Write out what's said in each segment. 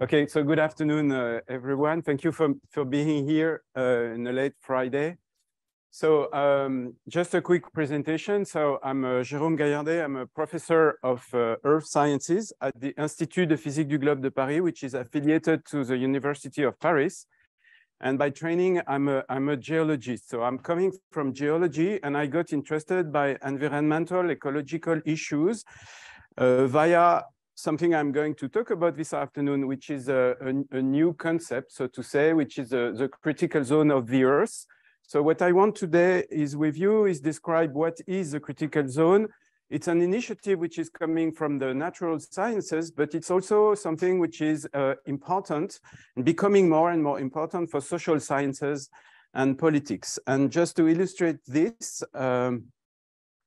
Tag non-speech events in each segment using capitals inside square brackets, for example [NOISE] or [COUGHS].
Okay, so good afternoon, uh, everyone. Thank you for, for being here uh, in a late Friday. So um, just a quick presentation. So I'm uh, Jérôme Gaillardet. I'm a professor of uh, earth sciences at the Institut de Physique du Globe de Paris, which is affiliated to the University of Paris. And by training, I'm a, I'm a geologist. So I'm coming from geology and I got interested by environmental ecological issues uh, via something I'm going to talk about this afternoon, which is a, a, a new concept, so to say, which is a, the critical zone of the Earth. So what I want today is with you is describe what is the critical zone. It's an initiative which is coming from the natural sciences, but it's also something which is uh, important and becoming more and more important for social sciences and politics. And just to illustrate this, um,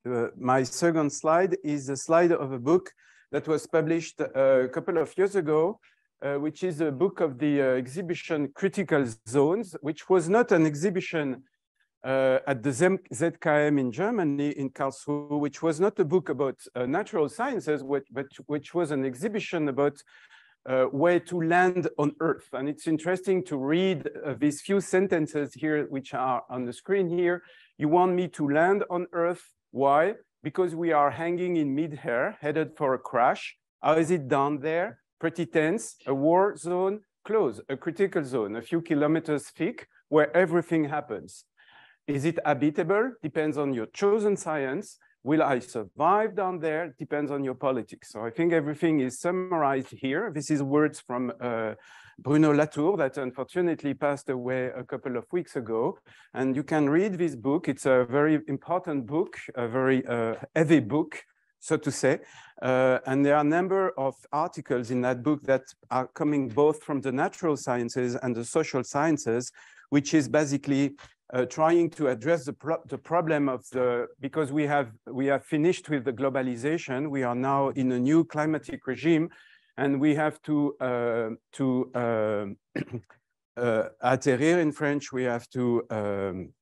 uh, my second slide is a slide of a book that was published uh, a couple of years ago, uh, which is a book of the uh, exhibition Critical Zones, which was not an exhibition uh, at the ZKM in Germany, in Karlsruhe, which was not a book about uh, natural sciences, but, which was an exhibition about uh, where to land on Earth. And it's interesting to read these few sentences here, which are on the screen here. You want me to land on Earth. Why? Because we are hanging in mid-air, headed for a crash. How is it down there? Pretty tense, a war zone, close, a critical zone, a few kilometers thick, where everything happens. Is it habitable? Depends on your chosen science. Will I survive down there? Depends on your politics. So I think everything is summarized here. This is words from uh, Bruno Latour that unfortunately passed away a couple of weeks ago. And you can read this book. It's a very important book, a very uh, heavy book, so to say. Uh, and there are a number of articles in that book that are coming both from the natural sciences and the social sciences, which is basically uh, trying to address the, pro the problem of the, because we have, we have finished with the globalization, we are now in a new climatic regime, and we have to uh, to uh, [CLEARS THROAT] uh, atterrir in French. We have to um,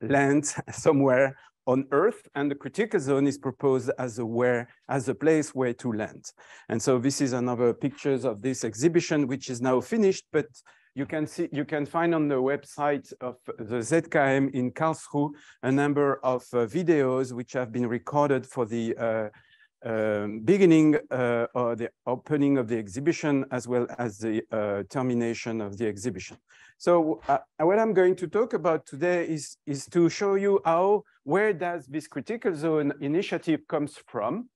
land [LAUGHS] somewhere on Earth, and the critical zone is proposed as a where as a place where to land. And so this is another pictures of this exhibition, which is now finished, but you can see you can find on the website of the ZKM in Karlsruhe a number of uh, videos which have been recorded for the uh, um, beginning uh, or the opening of the exhibition as well as the uh, termination of the exhibition. So uh, what I'm going to talk about today is, is to show you how, where does this critical zone initiative comes from.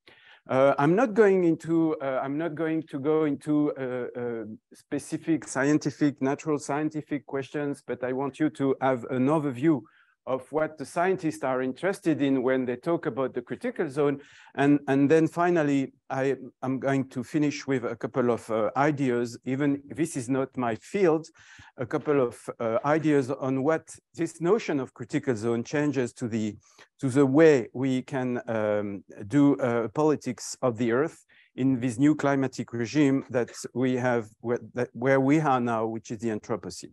Uh, I'm not going into, uh, I'm not going to go into uh, specific scientific, natural scientific questions, but I want you to have an overview of what the scientists are interested in when they talk about the critical zone. And, and then finally, I, am going to finish with a couple of uh, ideas, even if this is not my field, a couple of uh, ideas on what this notion of critical zone changes to the, to the way we can um, do uh, politics of the earth in this new climatic regime that we have, where, that, where we are now, which is the Anthropocene.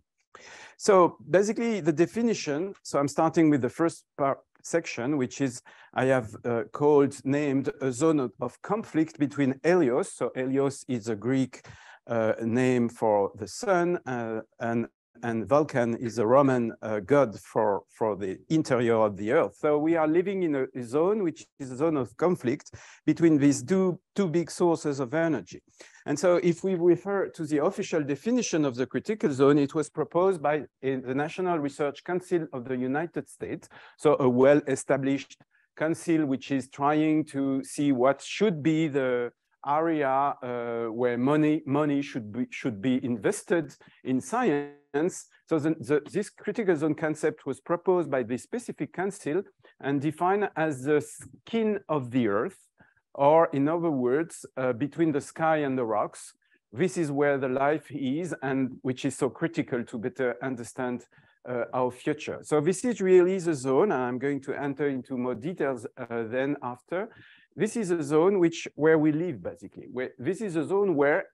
So basically the definition, so I'm starting with the first part section, which is I have uh, called, named a zone of, conflict between Helios. So Helios is a Greek uh, name for the sun uh, and and Vulcan is a Roman uh, god for, for the interior of the earth. So we are living in a, a, zone which is a zone of conflict between these two, two big sources of energy. And so if we refer to the official definition of the critical zone, it was proposed by the National Research Council of the United States, so a well-established council which is trying to see what should be the area uh, where money money should be should be invested in science. So the, the, this critical zone concept was proposed by the specific council and defined as the skin of the earth, or in other words, uh, between the sky and the rocks. This is where the life is, and which is so critical to better understand uh, our future. So this is really the zone, and I'm going to enter into more details uh, then after. This is a zone which where we live basically. Where this is a zone where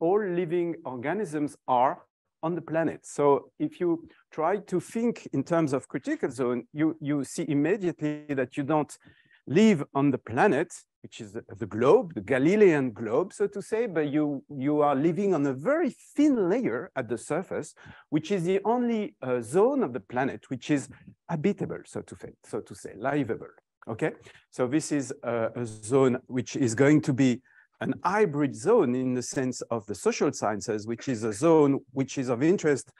all living organisms are on the planet. So if you try to think in terms of critical zone, you, you see immediately that you don't live on the planet, which is the, the, globe, the Galilean globe, so to say, but you, you are living on a very thin layer at the surface, which is the only uh, zone of the planet which is habitable, so to, say, so to say, livable. Okay, so this is a, a zone which is going to be an hybrid zone in the sense of the social sciences, which is a zone which is of interest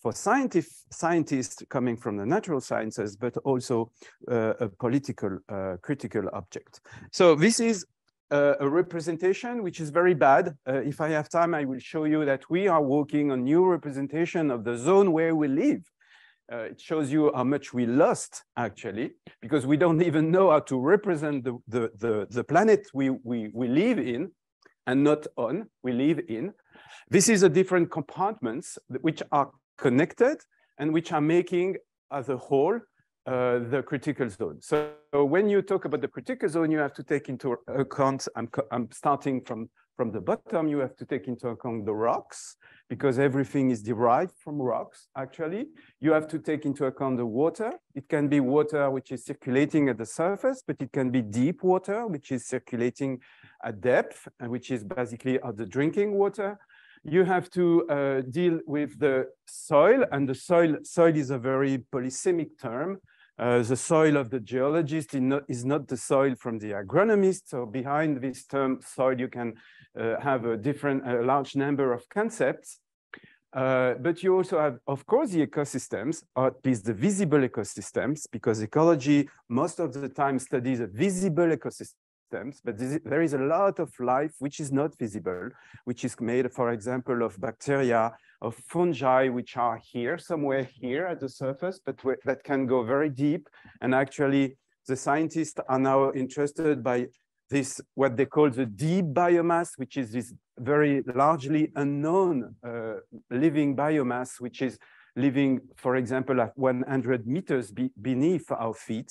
for scientists coming from the natural sciences, but also uh, a political uh, critical object. So this is a representation which is very bad. Uh, if I have time, I will show you that we are working on new representation of the zone where we live. Uh, it shows you how much we lost actually, because we don't [LAUGHS] even know how to represent the, the, the, the planet we, we, we live in and not on, we live in. This is a different compartments which are connected and which are making as a whole uh, the critical zone. So, so, when you talk about the critical zone, you have to take into account, I'm, I'm starting from, from the bottom, you have to take into account the rocks, because everything is derived from rocks, actually. You have to take into account the water. It can be water which is circulating at the surface, but it can be deep water, which is circulating at depth, and which is basically the drinking water you have to uh, deal with the soil, and the soil, soil is a very polysemic term. Uh, the soil of the geologist is not, is not, the soil from the agronomist. So behind this term soil, you can have a different, a large number of concepts. Uh, but you also have, of course, the ecosystems, or at least the visible ecosystems, because ecology most of the time studies a visible ecosystem systems, but there is a lot of life which is not visible, which is made, for example, of bacteria, of fungi, which are here, somewhere here at the surface, but that can go very deep. And actually, the scientists are now interested by this, what they call the deep biomass, which is this very largely unknown uh, living biomass, which is living, for example, at 100 meters be beneath our feet.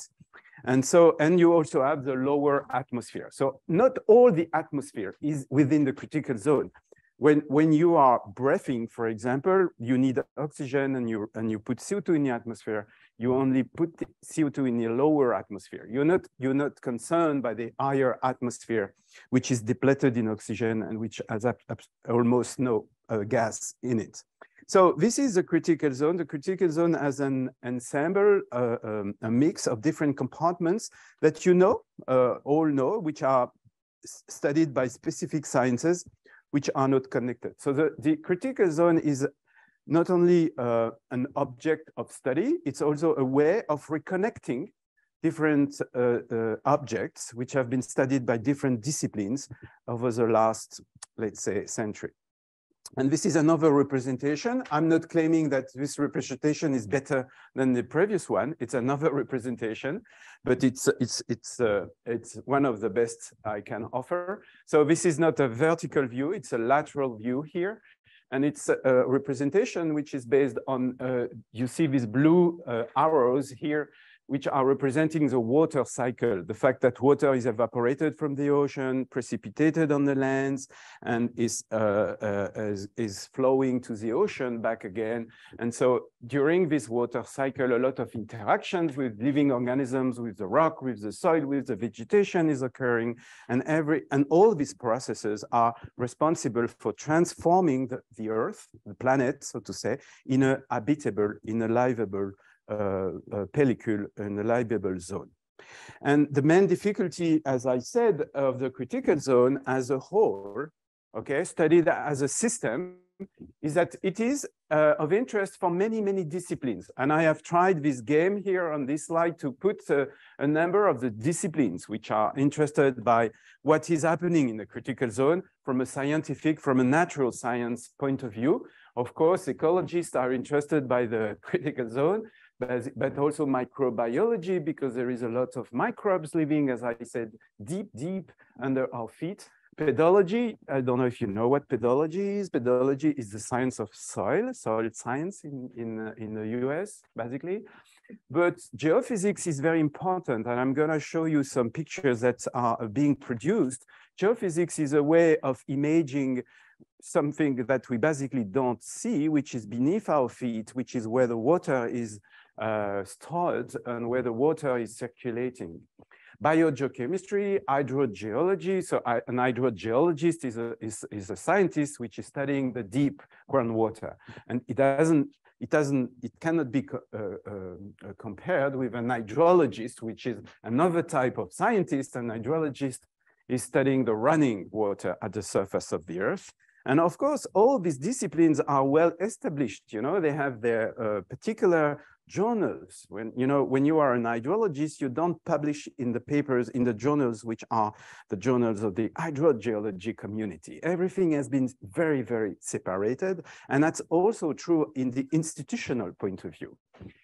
And so, and you also have the lower atmosphere. So not all the atmosphere is within the critical zone. When, when you are breathing, for example, you need oxygen and you, and you put CO2 in the atmosphere, you only put CO2 in the lower atmosphere. You're not, you're not concerned by the higher atmosphere, which is depleted in oxygen and which has almost no uh, gas in it. So this is a critical zone. The critical zone has an ensemble, uh, um, a mix of different compartments that you know, uh, all know, which are studied by specific sciences, which are not connected. So the, the critical zone is not only uh, an object of study, it's also a way of reconnecting different uh, uh, objects which have been studied by different disciplines over the last, let's say, century. And this is another representation. I'm not claiming that this representation is better than the previous one. It's another [LAUGHS] representation, but it's it's it's uh, it's one of the best I can offer. So this is not a vertical view; it's a lateral view here, and it's a representation which is based on. Uh, you see these blue uh, arrows here which are representing the water cycle, the fact that water is evaporated from the ocean, precipitated on the lands, and is, uh, uh, is, is, flowing to the ocean back again. And so during this water cycle, a lot of interactions with living organisms, with the rock, with the soil, with the vegetation is occurring. And, every, and all these processes are responsible for transforming the, the Earth, the planet, so to say, in a habitable, in a livable uh, pellicule in a livable zone. And the main difficulty, as I said, of the critical zone as a whole, okay, studied as a system, is that it is uh, of interest for many, many disciplines. And I have tried this game here on this slide to put uh, a number of the disciplines which are interested by what is happening in the critical zone from a scientific, from a natural science point of view. Of course, ecologists are interested by the [LAUGHS] critical zone, but, but also microbiology, because there is a lot of microbes living, as I said, deep, deep under our feet. Pedology, I don't know if you know what pedology is. Pedology is the science of soil, soil science in, in, in the US, basically. But geophysics is very important, and I'm going to show you some pictures that are being produced. Geophysics is a way of imaging something that we basically don't see, which is beneath our feet, which is where the water is uh, stored and where the water is circulating. biogeochemistry, hydrogeology. So I, an hydrogeologist is a, is, is a scientist which is studying the deep groundwater. And it doesn't, it doesn't, it cannot be co uh, uh, compared with an hydrologist, which is another type of scientist. An hydrologist is studying the running water at the surface of the earth. And of course, all these disciplines are well established. You know, they have their uh, particular journals. When you know when you are an hydrologist, you don't publish in the papers in the journals which are the journals of the hydrogeology community. Everything has been very, very separated, and that's also true in the institutional point of view.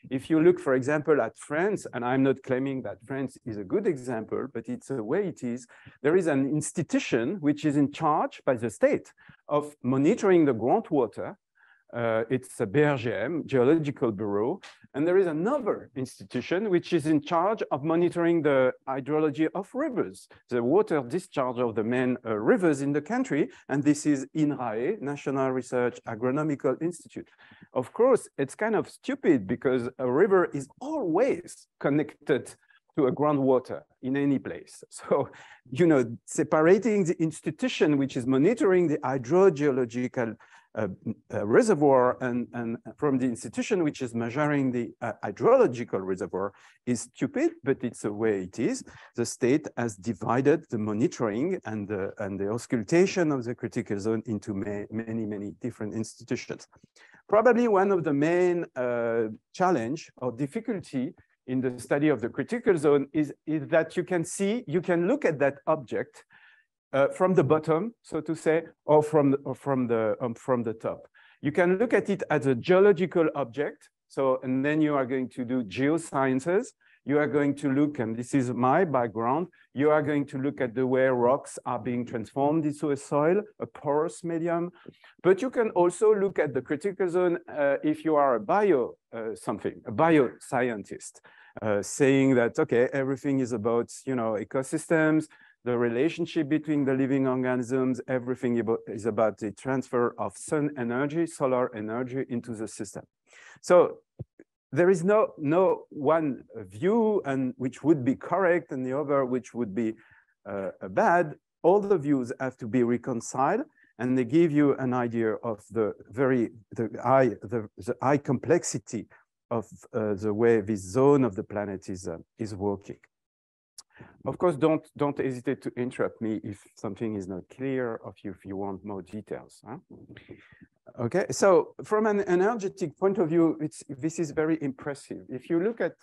If you look, for example, at France, and I'm not claiming that France is a good example, but it's the way it is, there is an institution which is in charge by the state of monitoring the groundwater uh, it's a BRGM, Geological Bureau. And there is another institution which is in charge of monitoring the hydrology of rivers, the water discharge of the main uh, rivers in the country. And this is INRAE, National Research Agronomical Institute. Of course, it's kind of stupid because a river is always connected to a groundwater in any place. [LAUGHS] So, you know, separating the institution which is monitoring the hydrogeological uh, reservoir and, and from the institution which is measuring the uh, hydrological reservoir is stupid, but it's the way it is. The state has divided the monitoring and the, and the auscultation of the critical zone into ma many, many different institutions. Probably one of the main uh, challenge or difficulty in the study of the critical zone is, is that you can see, you can look at that object uh, from the bottom, so to say, or from or from the um, from the top. You can look at it as a geological object. So, and then you are going to do geosciences. You are going to look, and this is my background, you are going to look at the way rocks are being transformed into a soil, a porous medium. But you can also look at the critical zone uh, if you are a bio uh, something, a bioscientist, uh, saying that, okay, everything is about, you know, ecosystems, the relationship between the living organisms, everything is about the transfer of sun energy, solar energy into the system. So there is no, no one view and which would be correct and the other which would be uh, bad. All the views have to be reconciled and they give you an idea of the very the high the, the high complexity of uh, the way this zone of the planet is uh, is working. Of course, don't don't hesitate to interrupt me if something is not clear or if you want more details. Huh? Okay, so from an energetic point of view, it's this is very impressive. If you look at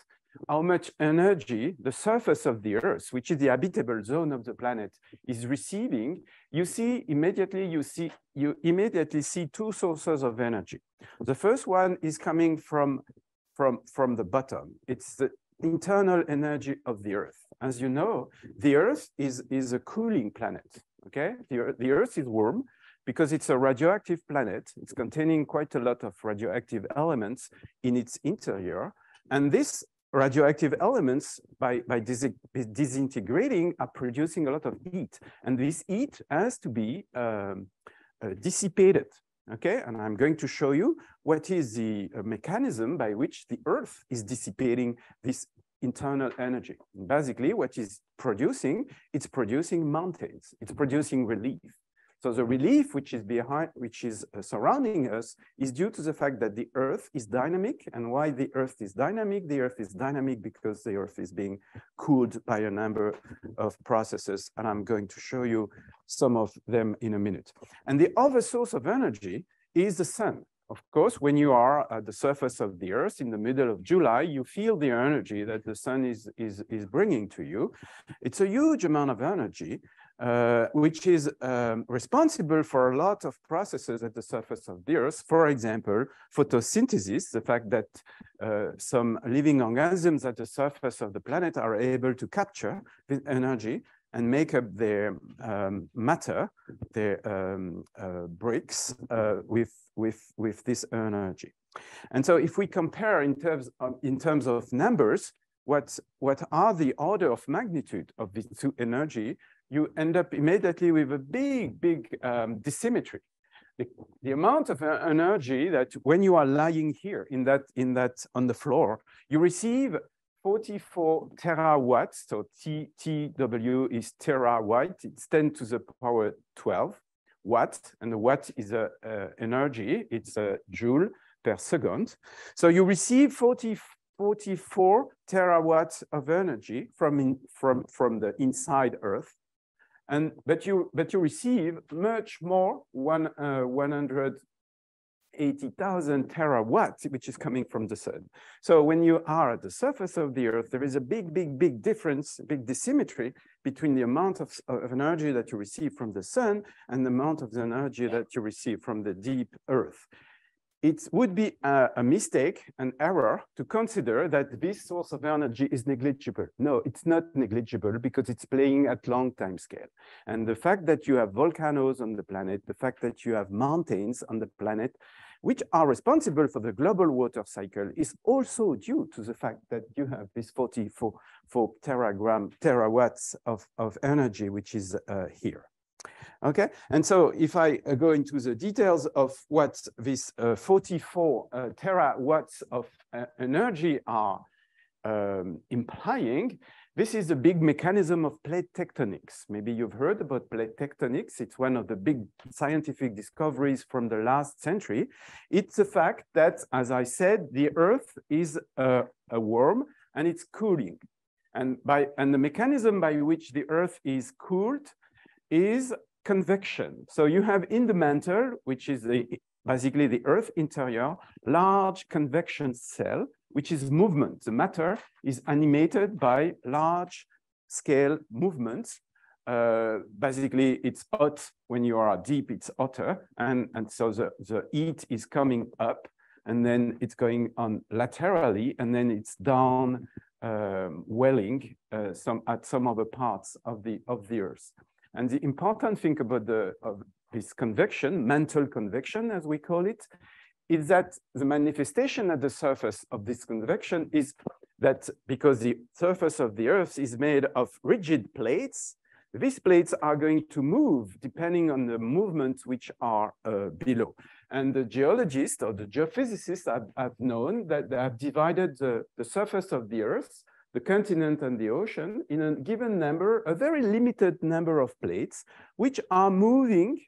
how much energy the surface of the Earth, which is the habitable zone of the planet, is receiving, you see immediately you see you immediately see two sources of energy. The first one is coming from from from the bottom. It's the internal energy of the Earth. As you know, the Earth is, is a cooling planet, okay? The, the Earth is warm because it's a radioactive planet. It's containing quite a lot of radioactive elements in its interior. And these radioactive elements, by, by dis disintegrating, are producing a lot of heat. And this heat has to be um, uh, dissipated okay? And I'm going to show you what is the uh, mechanism by which the Earth is dissipating this internal energy. Basically, what is producing, it's producing mountains, it's producing relief. So the relief which is behind, which is uh, surrounding us is due to the fact that the earth is dynamic. And why the earth is dynamic? The earth is dynamic because the earth is being cooled by a number of processes. And I'm going to show you some of them in a minute. And the other source of energy is the sun. Of course, when you are at the surface of the Earth in the middle of July, you feel the energy that the sun is, is, is bringing to you. It's a huge amount of energy, uh, which is um, responsible for a lot of processes at the surface of the Earth. For example, photosynthesis, the fact that uh, some living organisms at the surface of the planet are able to capture energy and make up their um, matter, their um, uh, bricks uh, with, with, with this energy. And so if we compare in terms of, in terms of numbers, what, what are the order of magnitude of these two energy, you end up immediately with a big, big um, dissymmetry. The, the, amount of energy that when you are lying here in that, in that on the floor, you receive 44 terawatts. So T, TW is terawatt. It's 10 to the power 12 watt. And the watt is a, a energy. It's a joule per second. So you receive 40, 44 terawatts of energy from, in, from, from the inside Earth. And, but, you, but you receive much more, one, uh, 100 80,000 terawatts, which is coming from the sun. So when you are at the surface of the earth, there is a big, big, big difference, big dissymmetry between the amount of, of energy that you receive from the sun and the amount of the energy that you receive from the deep earth. It would be a, a mistake, an error to consider that this source of energy is negligible. No, it's not negligible because it's playing at long time scale. And the fact that you have volcanoes on the planet, the fact that you have mountains on the planet, which are responsible for the global water cycle is also due to the fact that you have this 44 teragram, terawatts of, of energy, which is uh, here. Okay, and so if I uh, go into the details of what these uh, 44 uh, terawatts of energy are um, implying, this is a big mechanism of plate tectonics. Maybe you've heard about plate tectonics. It's one of the big scientific discoveries from the last century. It's the fact that, as I said, the Earth is a, a worm and it's cooling. And, by, and the mechanism by which the Earth is cooled is convection. So you have in the mantle, which is the, basically the Earth interior, large convection cell which is movement. The matter is animated by large scale movements. Uh, basically, it's hot when you are deep, it's hotter. And, and so the, the heat is coming up and then it's going on laterally and then it's down um, welling uh, some, at some other parts of the, of the earth. And the important thing about the, this convection, mantle convection, as we call it, is that the manifestation at the surface of this convection is that because the surface of the Earth is made of rigid plates, these plates are going to move depending on the movements which are uh, below. And the geologists or the geophysicists have, have known that they have divided the, the surface of the Earth, the continent and the ocean in a given number, a very limited number of plates, which are moving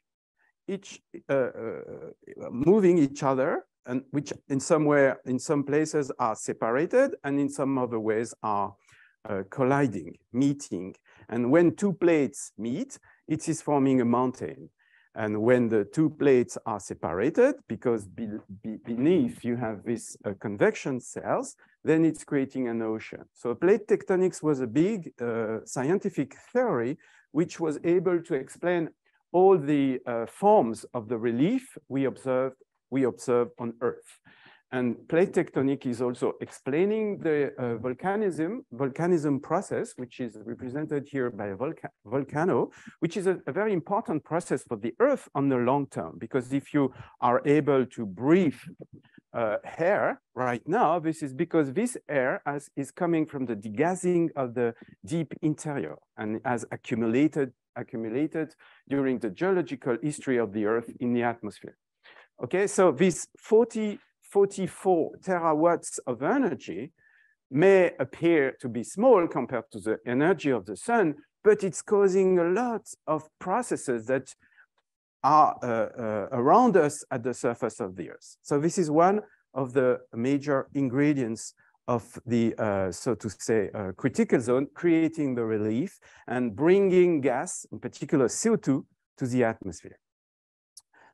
each uh, uh, moving each other and which in some way, in some places are separated and in some other ways are uh, colliding, meeting. And when two plates meet, it is forming a mountain. And when the two plates are separated, because be, be beneath you have these uh, convection cells, then it's creating an ocean. So plate tectonics was a big uh, scientific theory which was able to explain all the uh, forms of the relief we observed we observe on Earth. And plate tectonic is also explaining the uh, volcanism, volcanism process, which is represented here by a volca volcano, which is a, a, very important process for the Earth on the long term. Because if you are able to breathe uh, air right now, this is because this air has, is coming from the degassing of the deep interior and has accumulated accumulated during the geological history of the Earth in the atmosphere. Okay, so these 40, 44 terawatts of energy may appear to be small compared to the energy of the sun, but it's causing a lot of processes that are uh, uh, around us at the surface of the Earth. So this is one of the major ingredients of the, uh, so to say, uh, critical zone, creating the relief and bringing gas, in particular CO2, to the atmosphere.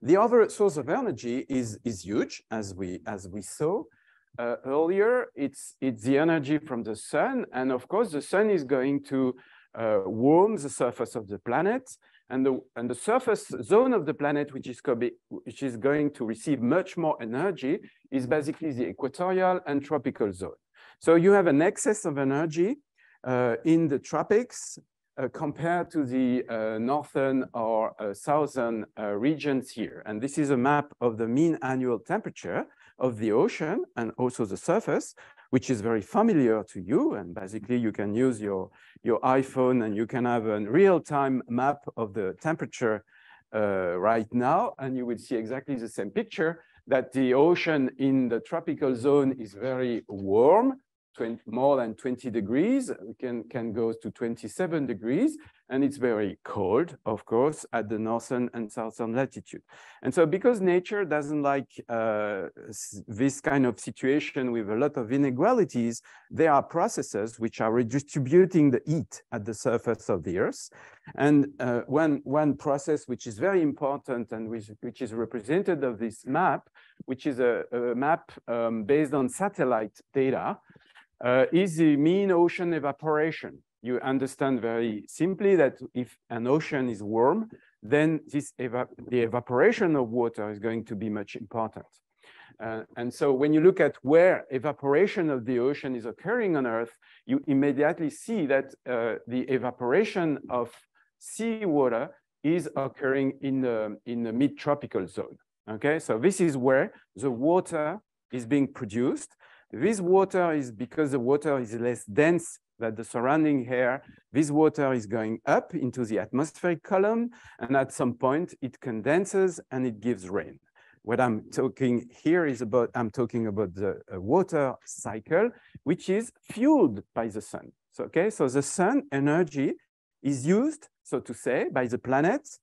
The other source of energy is, is huge, as we, as we saw uh, earlier. It's, it's the energy from the sun. And of course, the sun is going to uh, warm the surface of the planet. And the, and the surface zone of the planet, which is, which is going to receive much more energy, is basically the equatorial and tropical zone. So you have an excess of energy uh, in the tropics uh, compared to the uh, northern or uh, southern uh, regions here. And this is a map of the mean annual temperature of the ocean and also the surface, which is very familiar to you. And basically you can use your, your iPhone and you can have a real-time map of the temperature uh, right now. And you will see exactly the same picture that the ocean in the tropical zone is very warm 20, more than 20 degrees, can, can go to 27 degrees, and it's very cold, of course, at the northern and southern latitude. And so because nature doesn't like uh, this kind of situation with a lot of inequalities, there are processes which are redistributing the heat at the surface of the Earth. And uh, one, one process which is very important and which, which is represented of this map, which is a, a map um, based on satellite data, uh, is the mean ocean evaporation you understand very simply that if an ocean is warm, then this eva the evaporation of water is going to be much important. Uh, and so when you look at where evaporation of the ocean is occurring on Earth, you immediately see that uh, the evaporation of seawater is occurring in the, in the mid-tropical zone. Okay, so this is where the water is being produced. This water is because the water is less dense that the surrounding air, this water is going up into the atmospheric column, and at some point it condenses and it gives rain. What I'm talking here is about, I'm talking about the uh, water cycle, which is fueled by the sun. So, okay, so the sun energy is used, so to say, by the planets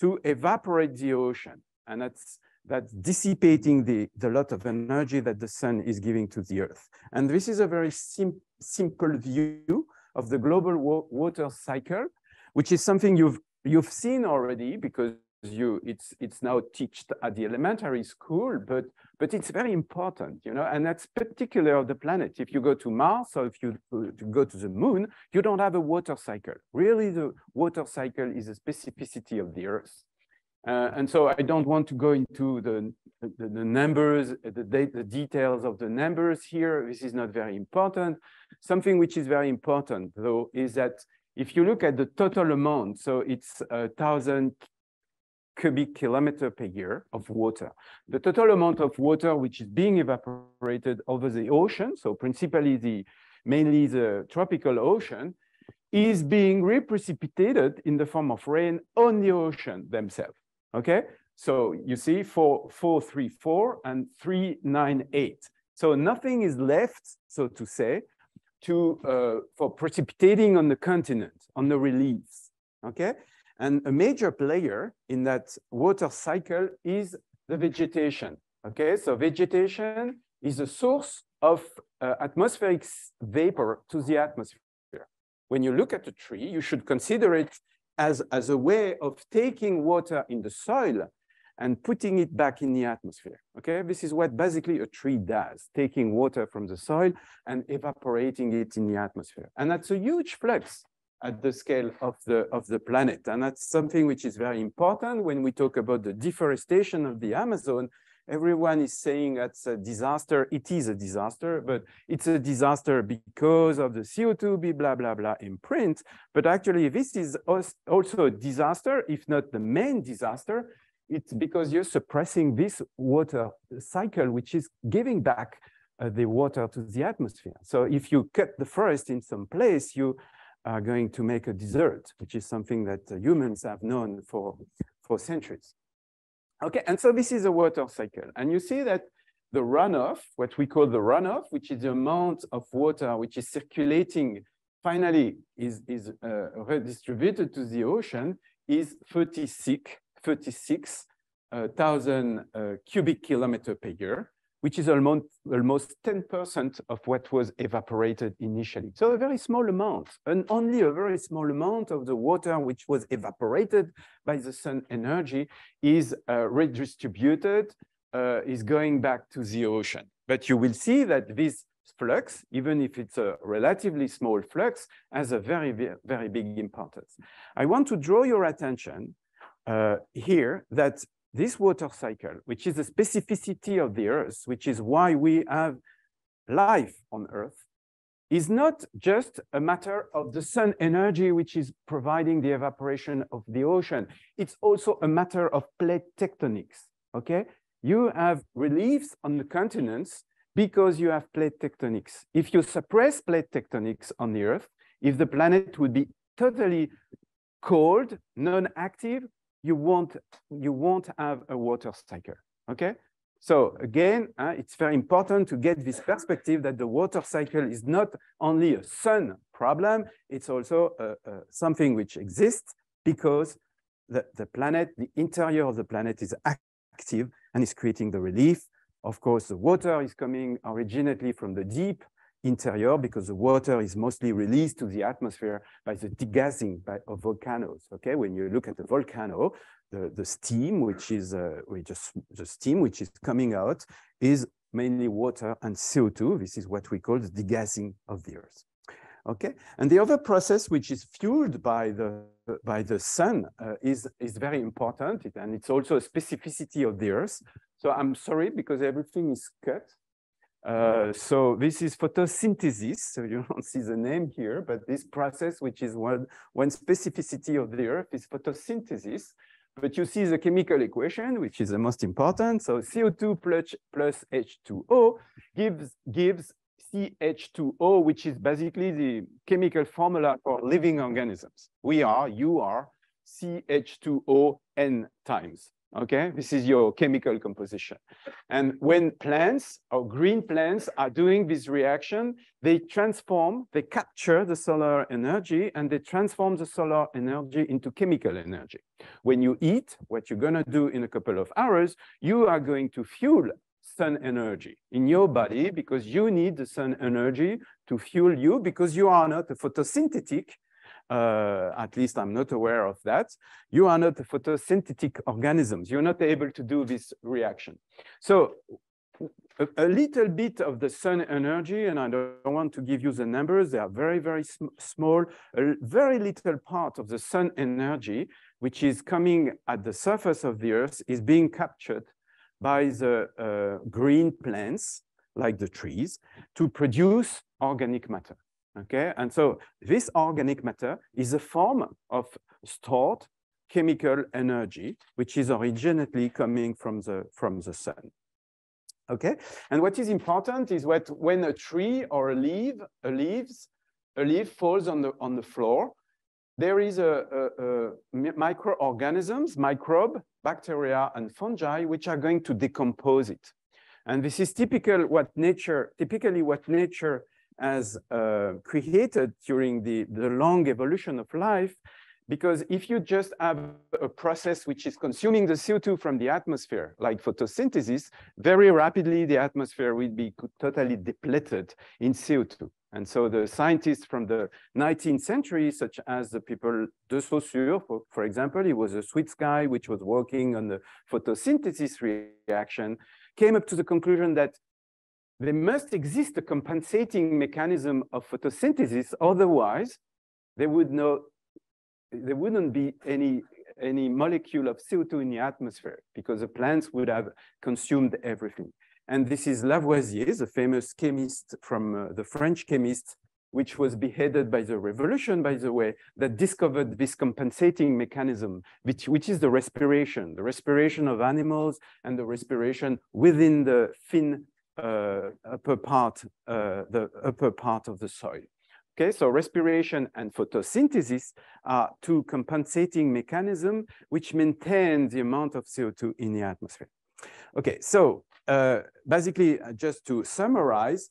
to evaporate the ocean. And that's that's dissipating the, the lot of energy that the sun is giving to the earth. And this is a very sim simple view of the global wa water cycle, which is something you've, you've seen already because you, it's, it's now taught at the elementary school, but, but it's very important, you know, and that's particular of the planet. If you go to Mars or if you, go to the moon, you don't have a water cycle. Really, the water cycle is a specificity of the Earth. Uh, and so I don't want to go into the, the, the numbers, the, the, details of the numbers here. This is not very important. Something which is very important, though, is that if you look at the total amount, so it's a thousand cubic kilometer per year of water. The total amount of water which is being evaporated over the ocean, so principally the mainly the tropical ocean, is being reprecipitated in the form of rain on the ocean themselves. Okay, so you see four, four, three, four, and three, nine, eight. So nothing is left, so to say, to uh, for precipitating on the continent, on the reliefs. Okay, and a major player in that water cycle is the vegetation. Okay, so vegetation is a source of uh, atmospheric vapor to the atmosphere. When you look at a tree, you should consider it as, as a way of taking water in the soil and putting it back in the atmosphere. Okay, this is what basically a tree does, taking water from the soil and evaporating it in the atmosphere. And that's a huge flux at the scale of the, of the planet. And that's something which is very important when we talk about the deforestation of the Amazon everyone is saying that's a disaster. It is a disaster, but it's a disaster because of the CO2, blah, blah, blah imprint. But actually, this is also a disaster, if not the main disaster. It's because you're suppressing this water cycle, which is giving back uh, the water to the atmosphere. So if you cut the forest in some place, you are going to make a desert, which is something that uh, humans have known for, for centuries. Okay, and so this is a water cycle. And you see that the runoff, what we call the runoff, which is the amount of water which is circulating, finally is, is uh, redistributed to the ocean, is 36, 36,000 uh, uh, cubic kilometer per year which is almost, almost 10% of what was evaporated initially. So a very small amount, and only a very small amount of the water which was evaporated by the sun energy is uh, redistributed, uh, is going back to the ocean. But you will see that this flux, even if it's a relatively small flux, has a very, very big importance. I want to draw your attention uh, here that this water cycle, which is a specificity of the Earth, which is why we have life on Earth, is not just a matter of the sun energy, which is providing the evaporation of the ocean. It's also a matter of plate tectonics, okay? You have reliefs on the continents because you have plate tectonics. If you suppress plate tectonics on the Earth, if the planet would be totally cold, non-active, you won't, you won't have a water cycle, okay? So again, uh, it's very important to get this perspective that the water cycle is not only a sun problem, it's also uh, uh, something which exists because the, the planet, the interior of the planet is active and is creating the relief. Of course, the water is coming originally from the deep interior because the water is mostly released to the atmosphere by the degassing by, of volcanoes. Okay, when you look at the volcano, the, the steam, which is uh, which just the steam which is coming out, is mainly water and CO2. This is what we call the degassing of the Earth. Okay, and the other process which is fueled by the by the sun uh, is is very important, and it's also a specificity of the Earth. So I'm sorry because everything is cut. Uh, so this is photosynthesis. So you [LAUGHS] don't see the name here, but this process, which is one, one specificity of the Earth, is photosynthesis. But you see the chemical equation, which is the most important. So CO2 plus, plus H2O gives, gives CH2O, which is basically the chemical formula for living organisms. We are, you are, CH2O n times. Okay, this is your chemical composition. And when plants or green plants are doing this reaction, they transform, they capture the solar energy and they transform the solar energy into chemical energy. When you eat, what you're gonna do in a couple of hours, you are going to fuel sun energy in your body because you need the sun energy to fuel you because you are not a photosynthetic uh, at least I'm not aware of that, you are not photosynthetic organisms. You're not able to do this reaction. So a, a, little bit of the sun energy, and I don't want to give you the numbers, they are very, very sm small, a very little part of the sun energy, which is coming at the surface of the earth, is being captured by the uh, green plants, like the trees, to produce organic matter. Okay, and so this organic matter is a form of stored chemical energy, which is originally coming from the, from the sun. Okay, and what is important is what when a tree or a leaf, a leaves, a leaf falls on the, on the floor, there is a, a, a microorganisms, microbe, bacteria, and fungi, which are going to decompose it. And this is typical what nature, typically what nature as uh, created during the, the long evolution of life, because if you just have a process which is consuming the CO2 from the atmosphere, like photosynthesis, very rapidly the atmosphere will be totally depleted in CO2. And so the scientists from the 19th century, such as the people de Saussure, for, for example, he was a Swiss guy which was working on the photosynthesis reaction, came up to the conclusion that there must exist a compensating mechanism of photosynthesis. Otherwise, there would no, there wouldn't be any, any molecule of CO2 in the atmosphere because the plants would have consumed everything. And this is Lavoisier, the famous chemist from uh, the French chemist, which was beheaded by the revolution, by the way, that discovered this compensating mechanism, which, which is the respiration, the respiration of animals and the respiration within the thin uh, upper part, uh, the upper part of the soil. Okay, so respiration and photosynthesis are two compensating mechanisms which maintain the amount of CO2 in the atmosphere. Okay, so uh, basically, uh, just to summarize,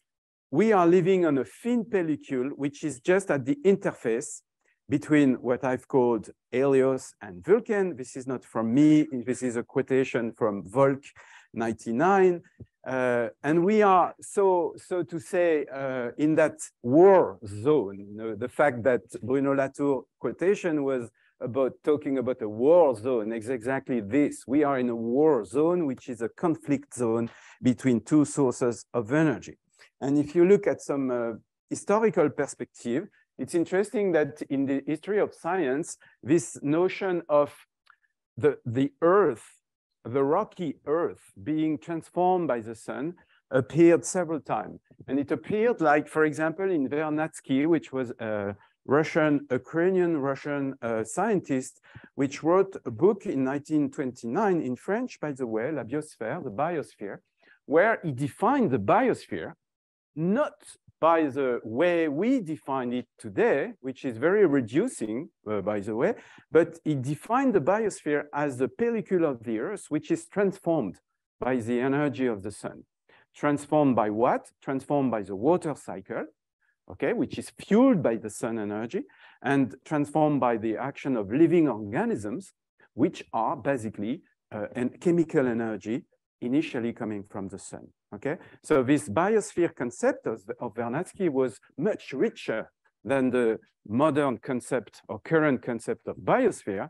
we are living on a thin pellicule, which is just at the interface between what I've called Helios and Vulcan. This is not from me, this is a quotation from Volk 99. Uh, and we are, so, so to say, uh, in that war zone, you know, the fact that Bruno Latour quotation was about talking about a war zone is exactly this. We are in a war zone, which is a conflict zone between two sources of energy. And if you look at some uh, historical perspective, it's interesting that in the history of science, this notion of the, the earth the rocky earth being transformed by the sun appeared several times. And it appeared like, for example, in Vernadsky, which was a Russian, Ukrainian Russian uh, scientist, which wrote a book in 1929 in French, by the way, La Biosphère, the biosphere, where he defined the biosphere not by the way we define it today, which is very reducing, uh, by the way, but it defined the biosphere as the pellicle of the Earth, which is transformed by the energy of the sun. Transformed by what? Transformed by the water cycle, okay, which is fueled by the sun energy, and transformed by the action of living organisms, which are basically uh, chemical energy initially coming from the sun, okay? So this biosphere concept of, of Vernadsky was much richer than the modern concept or current concept of biosphere.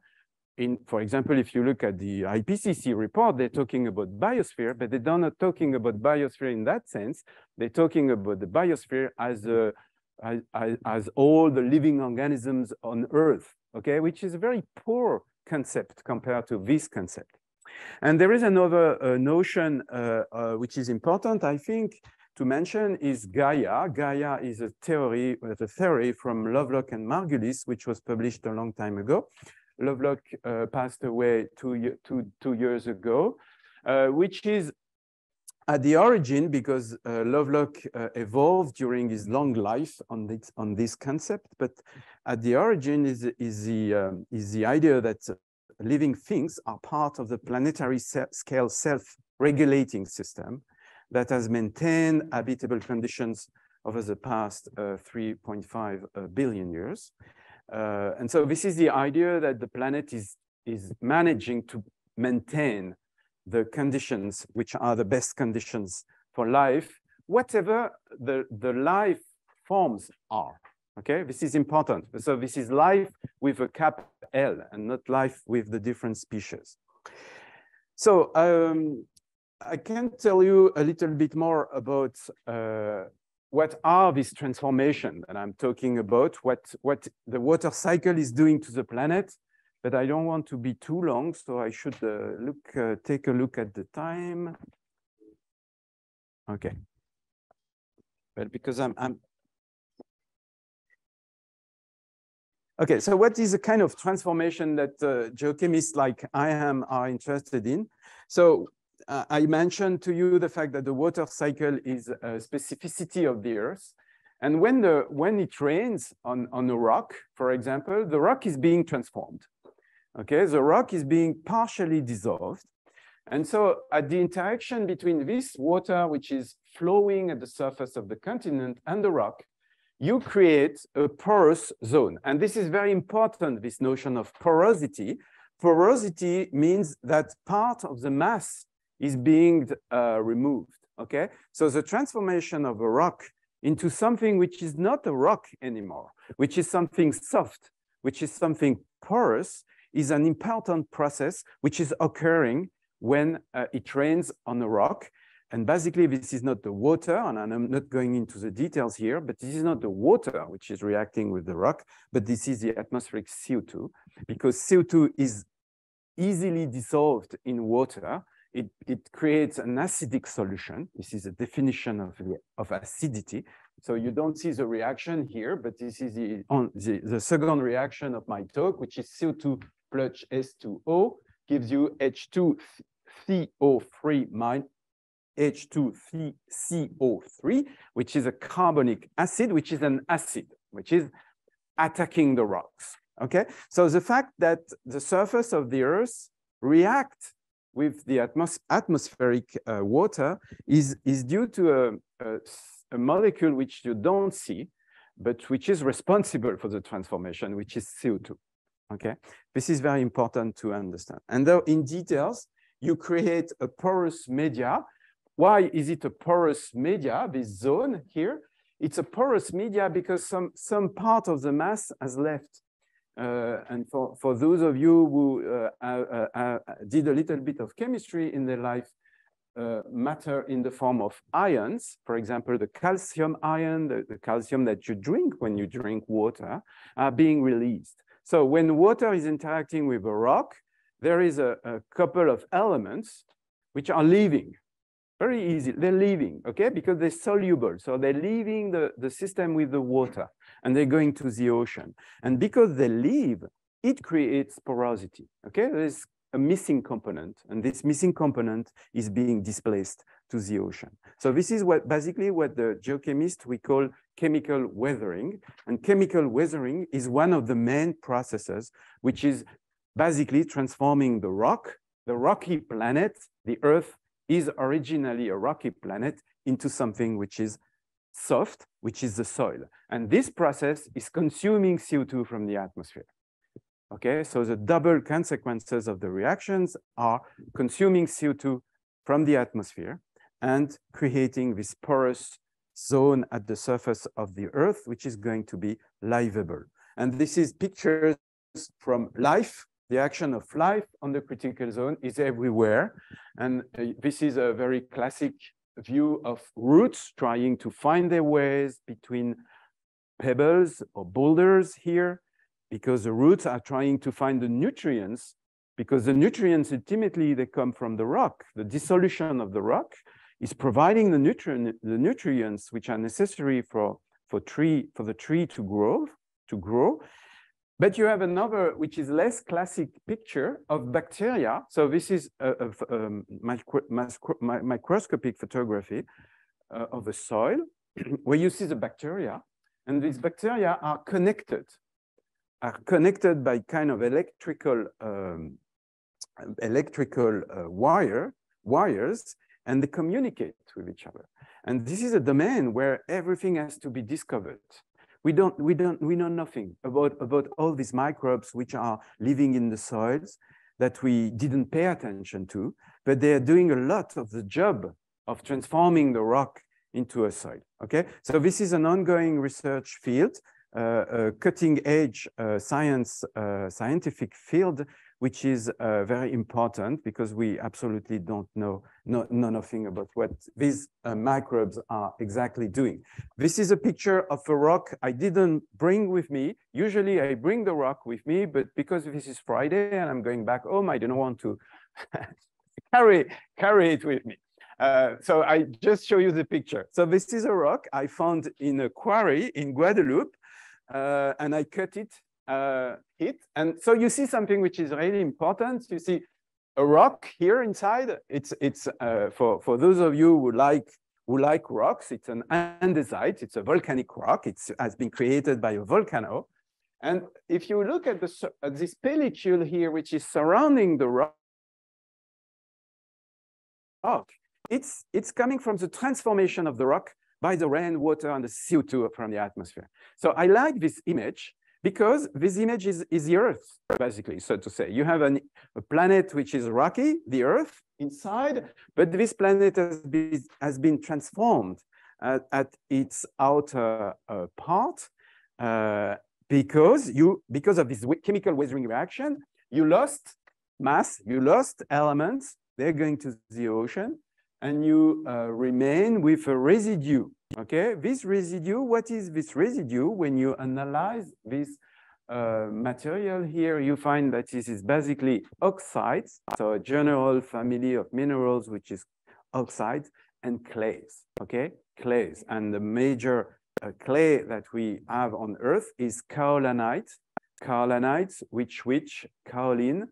In, for example, if you look at the IPCC report, they're talking about biosphere, but they're not talking about biosphere in that sense. They're talking about the biosphere as, a, as, as all the living organisms on Earth, okay, which is a very poor concept compared to this concept. And there is another uh, notion uh, uh, which is important, I think, to mention is Gaia. Gaia is a theory, a theory from Lovelock and Margulis, which was published a long time ago. Lovelock uh, passed away two, two, two years ago, uh, which is at the origin because uh, Lovelock evolved during his long life on this, on this concept, but at the origin is, is, the, um, is the idea that living things are part of the planetary scale self-regulating system that has maintained habitable conditions over the past uh, 3.5 uh, years. Uh, and so this is the idea that the planet is, is managing to maintain the conditions which are the best conditions for life, whatever the, the life forms are. Okay, this is important. So this is life with a cap L and not life with the different species. So um, I can tell you a little bit more about uh, what are these transformations that I'm talking about, what, what the water cycle is doing to the planet, but I don't want to be too long, so I should uh, look, uh, take a look at the time. Okay. But because I'm, I'm Okay, so what is the kind of transformation that uh, geochemists like I am are interested in? So uh, I mentioned to you the fact that the water cycle is a specificity of the Earth. And when, the, when it rains on, on a rock, for example, the rock is being transformed. Okay, the rock is being partially dissolved. And so at the interaction between this water, which is flowing at the surface of the continent and the rock, you create a porous zone. And this is very important, this notion of porosity. Porosity means that part of the mass is being uh, removed, okay? So the transformation of a rock into something which is not a rock anymore, which is something soft, which is something porous, is an important process which is occurring when uh, it rains on a rock and basically, this is not the water, and I'm not going into the details here, but this is not the water which is reacting with the rock, but this is the atmospheric CO2, because CO2 is easily dissolved in water. It, it creates an acidic solution. This is a definition of, of acidity. So you don't see the reaction here, but this is the, on the, the second reaction of my talk, which is CO2 plus H2O, gives you H2CO3 H2CO3, which is a carbonic acid, which is an acid, which is attacking the rocks. Okay, so the fact that the surface of the Earth reacts with the atmos atmospheric uh, water is, is due to a, a, a molecule which you don't see, but which is responsible for the transformation, which is CO2. Okay, this is very important to understand. And though in details, you create a porous media why is it a porous media, this zone here? It's a porous media because some, some part of the mass has left. Uh, and for, for those of you who uh, uh, uh did a little bit of chemistry in their life, uh, matter in the form of ions, for example, the calcium ion, the, the, calcium that you drink when you drink water, are being released. So when water is interacting with a rock, there is a, a couple of elements which are leaving. Very easy. They're leaving, okay, because they're soluble. So they're leaving the, the system with the water and they're going to the ocean. And because they leave, it creates porosity, okay? There's a missing component and this missing component is being displaced to the ocean. So this is what basically what the geochemist we call chemical weathering. And chemical weathering is one of the main processes, which is basically transforming the rock, the rocky planet, the earth is originally a rocky planet into something which is soft, which is the soil. And this process is consuming CO2 from the atmosphere. Okay, so the double consequences of the reactions are consuming CO2 from the atmosphere and creating this porous zone at the surface of the earth, which is going to be livable. And this is pictures from life. The action of life on the critical zone is everywhere. And uh, this is a very classic view of roots trying to find their ways between pebbles or boulders here because the roots are trying to find the nutrients because the nutrients ultimately they come from the rock. The dissolution of the rock is providing the, nutrient, the nutrients which are necessary for, for, tree, for the tree to grow, to grow. But you have another, which is less classic picture of bacteria. So this is a, a, a micro, microscopic photography uh, of the soil [CLEARS THROAT] where you see the bacteria. And these bacteria are connected are connected by kind of electrical um, electrical uh, wire wires and they communicate with each other and this is a domain where everything has to be discovered we don't we don't we know nothing about about all these microbes which are living in the soils that we didn't pay attention to but they are doing a lot of the job of transforming the rock into a soil okay? So this is an ongoing research field uh, cutting edge uh, science, uh, scientific field, which is very important because we absolutely don't know, know, nothing about what these microbes are exactly doing. This is a picture of a rock I didn't bring with me. Usually I bring the rock with me, but because this is Friday and I'm going back home, I don't want to [LAUGHS] carry, carry it with me. Uh, so I just show you the picture. So this is a rock I found in a quarry in Guadeloupe uh, and I cut it, uh, it. And so you see something which is really important. You see a rock here inside. It's, it's uh, for, for those of you who like, who like rocks, it's an andesite. It's a volcanic rock. It has been created by a volcano. And if you look at, the, at this pellicule here, which is surrounding the rock, it's, it's coming from the transformation of the rock by the rain, water, and the CO2 from the atmosphere. So I like this image because this image is, is the Earth, basically, so to say. You have an, a planet which is rocky, the Earth, inside, but this planet has been, has been transformed at, at its outer uh, part uh, because, you, because of this chemical weathering reaction, you lost mass, you lost elements, they're going to the ocean, and you uh, remain with a residue. Okay, this residue, what is this residue? When you analyze this uh, material here, you find that this is basically oxides, so a general family of minerals, which is oxides and clays, okay? Clays, and the major uh, clay that we have on Earth is kaolinite, kaolinite, which, which kaolin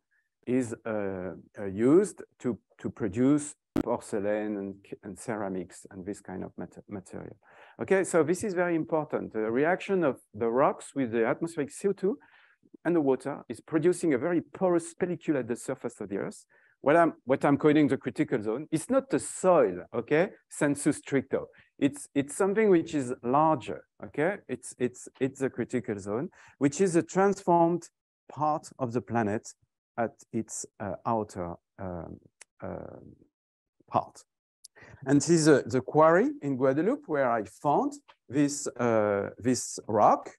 is uh, uh used to, to produce porcelain and, and ceramics and this kind of mat material. Okay, so this is very important. The reaction of the rocks with the atmospheric CO2 and the water is producing a very porous pellicule at the surface of the earth. What I'm, what I'm calling the critical zone, it's not the soil, okay, sensu stricto. It's, it's something which is larger, okay? It's, it's, it's a critical zone, which is a transformed part of the planet at its uh, outer um, uh, part. And this is uh, the quarry in Guadeloupe where I found this, uh, this rock.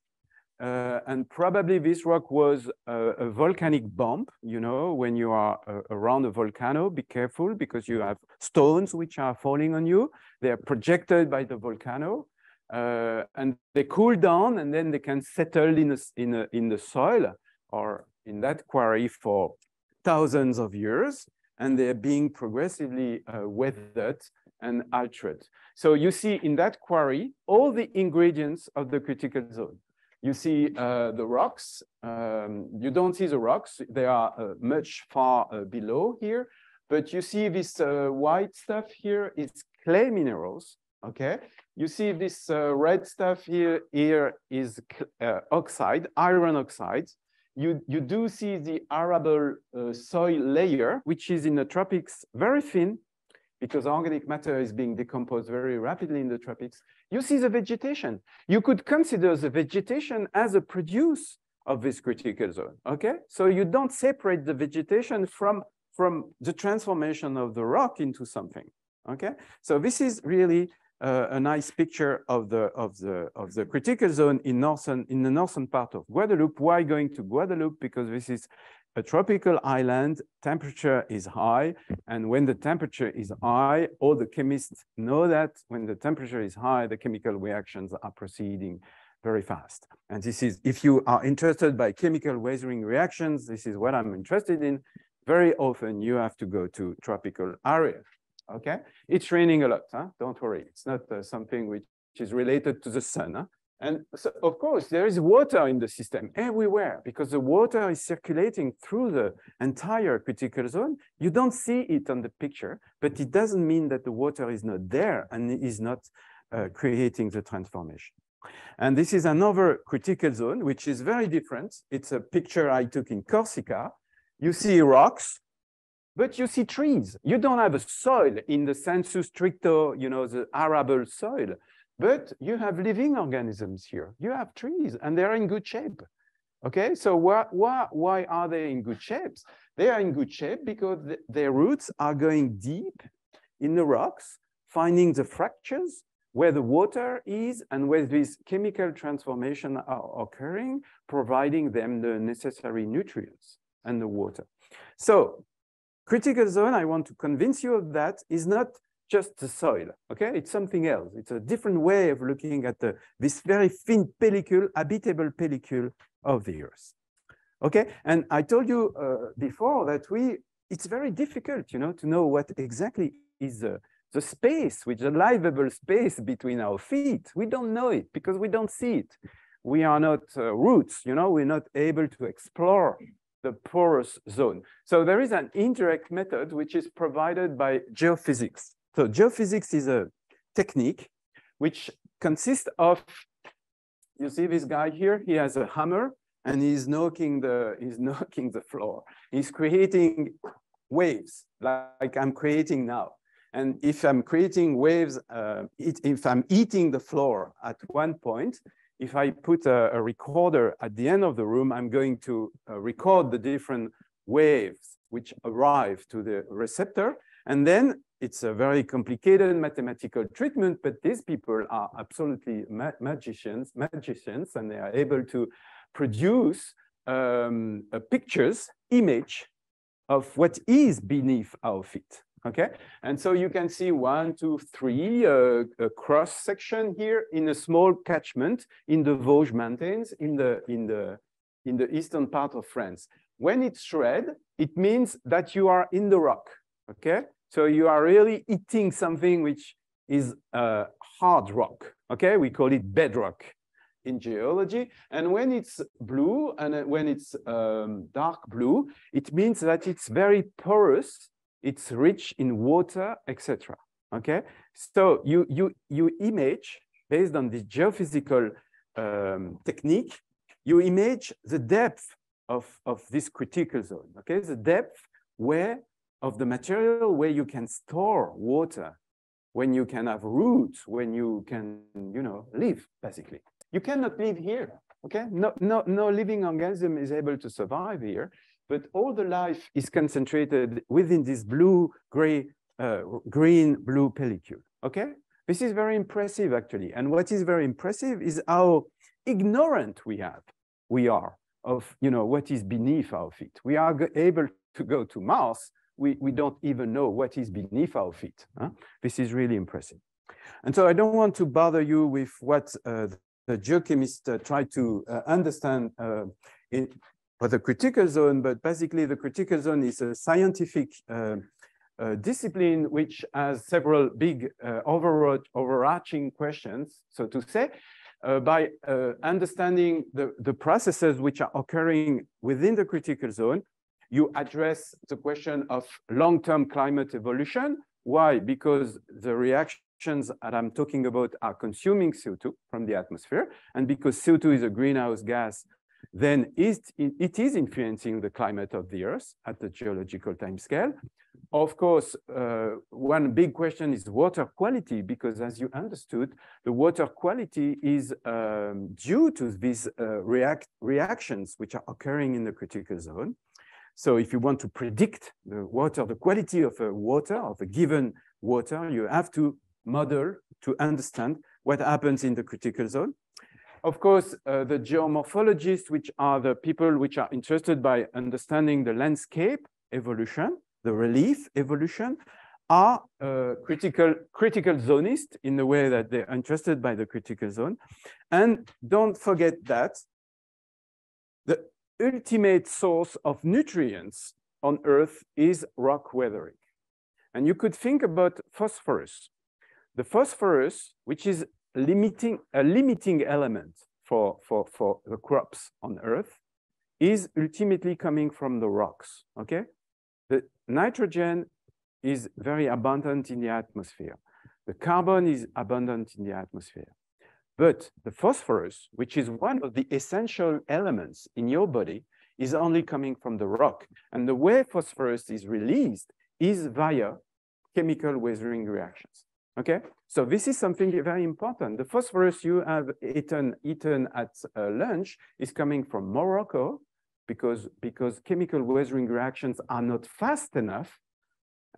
Uh, and probably this rock was a, a, volcanic bump. You know, when you are uh, around a volcano, be careful because you have stones which are falling on you. They are projected by the volcano. Uh, and they cool down and then they can settle in, a, in, a, in the soil or in that quarry for thousands of years and they're being progressively uh, weathered and altered. So you see in that quarry, all the ingredients of the critical zone. You see uh, the rocks, um, you don't see the rocks, they are uh, much far uh, below here, but you see this uh, white stuff here is clay minerals, okay? You see this uh, red stuff here, here is oxide, iron oxide, you, you do see the arable uh, soil layer, which is in the tropics very thin. because organic matter is being decomposed very rapidly in the tropics, you see the vegetation. You could consider the vegetation as a produce of this critical zone, okay? So you don't separate the vegetation from, from the transformation of the rock into something, okay? So this is really uh, a nice picture of the, of, the, of the critical zone in, northern, in the northern part of Guadeloupe. Why going to Guadeloupe? Because this is a tropical island, temperature is high. And when the temperature is high, all the chemists know that when the temperature is high, the chemical reactions are proceeding very fast. And this is, if you are interested by chemical weathering reactions, this is what I'm interested in. Very often you have to go to tropical areas, okay? It's raining a lot, huh? don't worry. It's not uh, something which is related to the sun. Huh? And so, of course, there is water in the system everywhere because the water is circulating through the entire critical zone. You don't see it on the picture, but it doesn't mean that the water is not there and is not uh, creating the transformation. And this is another critical zone, which is very different. It's a picture I took in Corsica. You see rocks, but you see trees. You don't have a soil in the sensu stricto, you know, the arable soil. But you have living organisms here. You have trees and they're in good shape. Okay, so why, why, why are they in good shape? They are in good shape because th their roots are going deep in the rocks, finding the fractures where the water is and where these chemical transformation are occurring, providing them the necessary nutrients and the water. So critical zone, I want to convince you of that, is not just the soil, okay? It's something else. It's a different way of looking at the, this very thin pellicle, habitable pellicle of the Earth. Okay, and I told you uh, before that we, it's very difficult, you know, to know what exactly is the, the space, which the livable space between our feet. We don't know it because we don't see it. We are not uh, roots, you know, we're not able to explore the porous zone. So there is an indirect method which is provided by geophysics. So geophysics is a technique which consists of, you see this guy here, he has a hammer and he's knocking the, he's [LAUGHS] knocking the floor. He's creating waves like I'm creating now. And if I'm creating waves, uh, it, if I'm eating the floor at one point, if I put a, a, recorder at the end of the room, I'm going to uh, record the different waves which arrive to the receptor. And then it's a very complicated mathematical treatment, but these people are absolutely ma magicians, magicians, and they are able to produce um, pictures, image of what is beneath our feet. Okay, and so you can see one, two, three, uh, a cross section here in a small catchment in the Vosges Mountains in the in the in the eastern part of France. When it's red, it means that you are in the rock. Okay, so you are really eating something which is a hard rock, okay? We call it bedrock in geology. And when it's blue and when it's um, dark blue, it means that it's very porous, it's rich in water, etc. Okay, so you you you image based on this geophysical um, technique, you image the depth of of this critical zone. Okay, the depth where of the material where you can store water, when you can have roots, when you can, you know, live, basically. You cannot live here, okay? No, no, no living organism is able to survive here, but all the life is concentrated within this blue, gray, uh, green, blue pellicule, okay? This is very impressive, actually. And what is very impressive is how ignorant we have, we are of, you know, what is beneath our feet. We are able to go to Mars we, we don't even know what is beneath our feet. Huh? This is really impressive. And so I don't want to bother you with what uh, the geochemist uh, tried to uh, understand uh, in, for the critical zone, but basically the critical zone is a scientific uh, uh, discipline which has several big overarching questions, so to say, by understanding the, the processes which are occurring within the critical zone, you address the question of long-term climate evolution. Why? Because the reactions that I'm talking about are consuming CO2 from the atmosphere. And because CO2 is a greenhouse gas then it is influencing the climate of the Earth at the geological time scale. Of course, uh, one big question is water quality, because as you understood, the water quality is um, due to these uh, react reactions which are occurring in the critical zone. So if you want to predict the water, the quality of a water, of a given water, you have to model to understand what happens in the critical zone. Of course, uh, the geomorphologists, which are the people which are interested by understanding the landscape evolution, the relief evolution, are uh, critical, critical zonists in the way that they're interested by the critical zone. And don't forget that the ultimate source of nutrients on Earth is rock weathering. And you could think about phosphorus. The phosphorus, which is limiting, a limiting element for, for, for the crops on Earth, is ultimately coming from the rocks, okay? The nitrogen is very abundant in the atmosphere. The carbon is abundant in the atmosphere. But the phosphorus, which is one of the essential elements in your body, is only coming from the rock. And the way phosphorus is released is via chemical weathering reactions. Okay, so this is something very important. The phosphorus you have eaten, eaten at uh, lunch is coming from Morocco because, because chemical weathering reactions are not fast enough.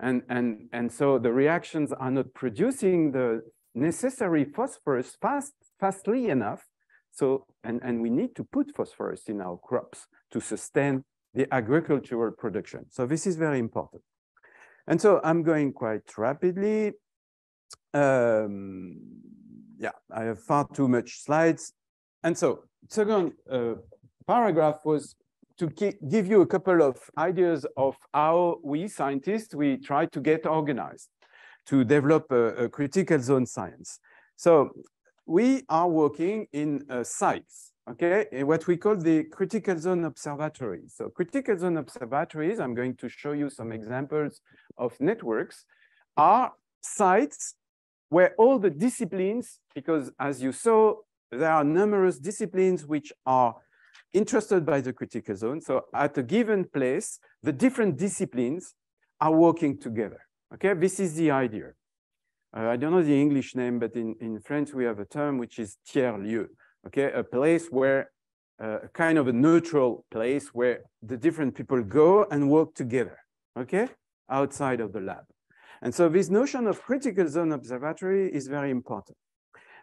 And, and, and so the reactions are not producing the necessary phosphorus fast, fastly enough. So, and, and we need to put phosphorus in our crops to sustain the agricultural production. So this is very important. And so I'm going quite rapidly. Um, yeah, I have far too much slides. And so second uh, paragraph was to give you a couple of ideas of how we scientists, we try to get organized to develop a, a critical zone science. So we are working in uh, sites, okay, and what we call the critical zone observatories. So critical zone observatories, I'm going to show you some examples of networks, are sites where all the disciplines, because as you saw, there are numerous disciplines which are interested by the critical zone. So at a given place, the different disciplines are working together. Okay, this is the idea. Uh, I don't know the English name, but in, in French, we have a term which is tiers-lieu. Okay, a place where, uh, kind of a neutral place where the different people go and work together. Okay, outside of the lab. And so this notion of critical zone observatory is very important.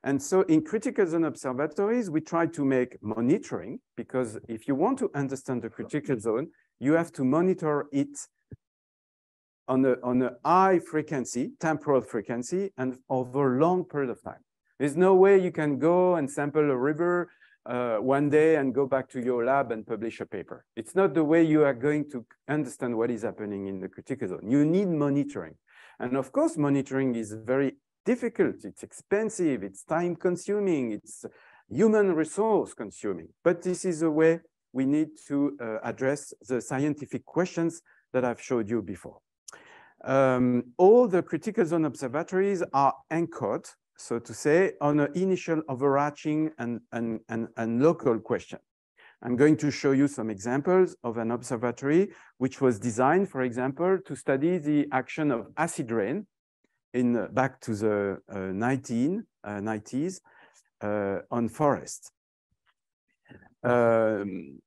And so in critical zone observatories, we try to make monitoring because if you want to understand the critical zone, you have to monitor it on a, on a high frequency, temporal frequency, and over a long period of time. There's no way you can go and sample a river uh, one day and go back to your lab and publish a paper. It's not the way you are going to understand what is happening in the critical zone. You need monitoring. And of course, monitoring is very difficult, it's expensive, it's time consuming, it's human resource consuming. But this is a way we need to uh, address the scientific questions that I've showed you before. Um, all the critical zone observatories are anchored, so to say, on an initial overarching and, and, and, and local question. I'm going to show you some examples of an observatory which was designed, for example, to study the action of acid rain in uh, back to the uh, 1990s uh, on forests. Um,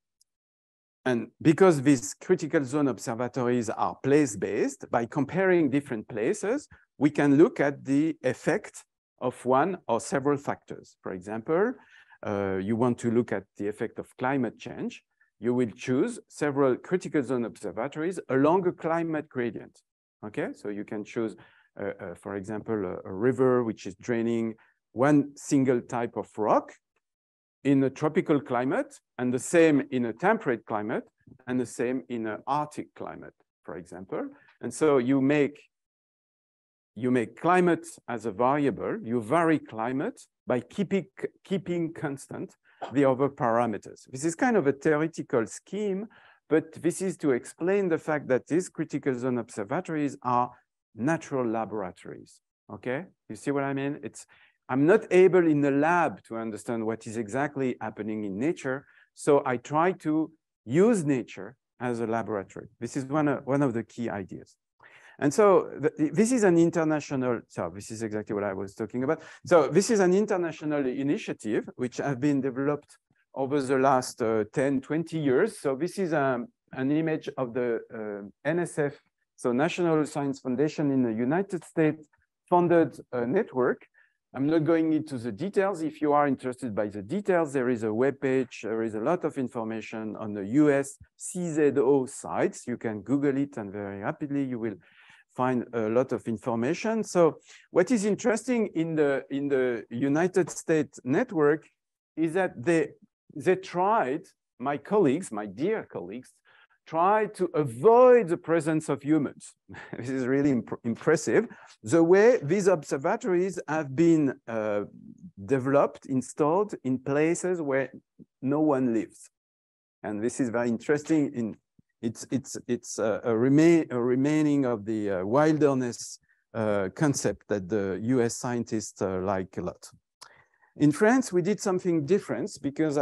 and because these critical zone observatories are place-based, by comparing different places, we can look at the effect of one or several factors. For example, uh, you want to look at the effect of climate change, you will choose several critical zone observatories along a climate gradient. Okay, so you can choose, uh, uh, for example, a, a, river which is draining one single type of rock in a tropical climate, and the same in a temperate climate, and the same in an Arctic climate, for example. And so you make you make climate as a variable, you vary climate by keeping, keeping constant the other parameters. This is kind of a theoretical scheme, but this is to explain the fact that these critical zone observatories are natural laboratories, okay? You see what I mean? It's, I'm not able in the lab to understand what is exactly happening in nature, So I try to use nature as a laboratory. This is one of, one of the key ideas. And so this is an international, so this is exactly what I was talking about. So this is an international initiative which has been developed over the last uh, 10, 20 years. So this is um, an image of the uh, NSF, so National Science Foundation in the United States funded uh, network. I'm not going into the details. If you are interested by the details, there is a web page. There is a lot of information on the US CZO sites. You can Google it and very rapidly you will find a lot of information. So what is interesting in the, in the United States network is that they, they tried, my colleagues, my dear colleagues, tried to avoid the presence of humans. [LAUGHS] this is really imp impressive. The way these observatories have been uh, developed, installed in places where no one lives. And this is very interesting in it's it's it's a, a, remain, a remaining of the uh, wilderness uh, concept that the US scientists uh, like a lot. In France, we did something different because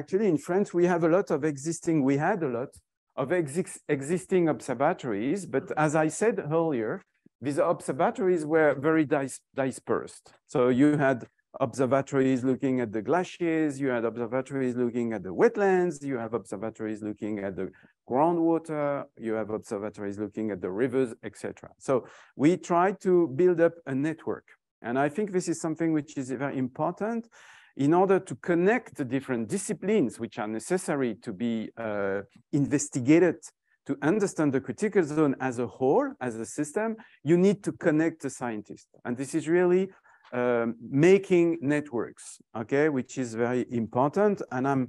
actually in France, we have a lot of existing, we had a lot of exi existing observatories, but as I said earlier, these observatories were very dis dispersed. So you had observatories looking at the glaciers, you had observatories looking at the wetlands, you have observatories looking at the groundwater, you have observatories looking at the rivers, etc. So we try to build up a network. And I think this is something which is very important in order to connect the different disciplines which are necessary to be uh, investigated to understand the critical zone as a whole, as a system, you need to connect the scientists. And this is really um, making networks, okay, which is very important. And I'm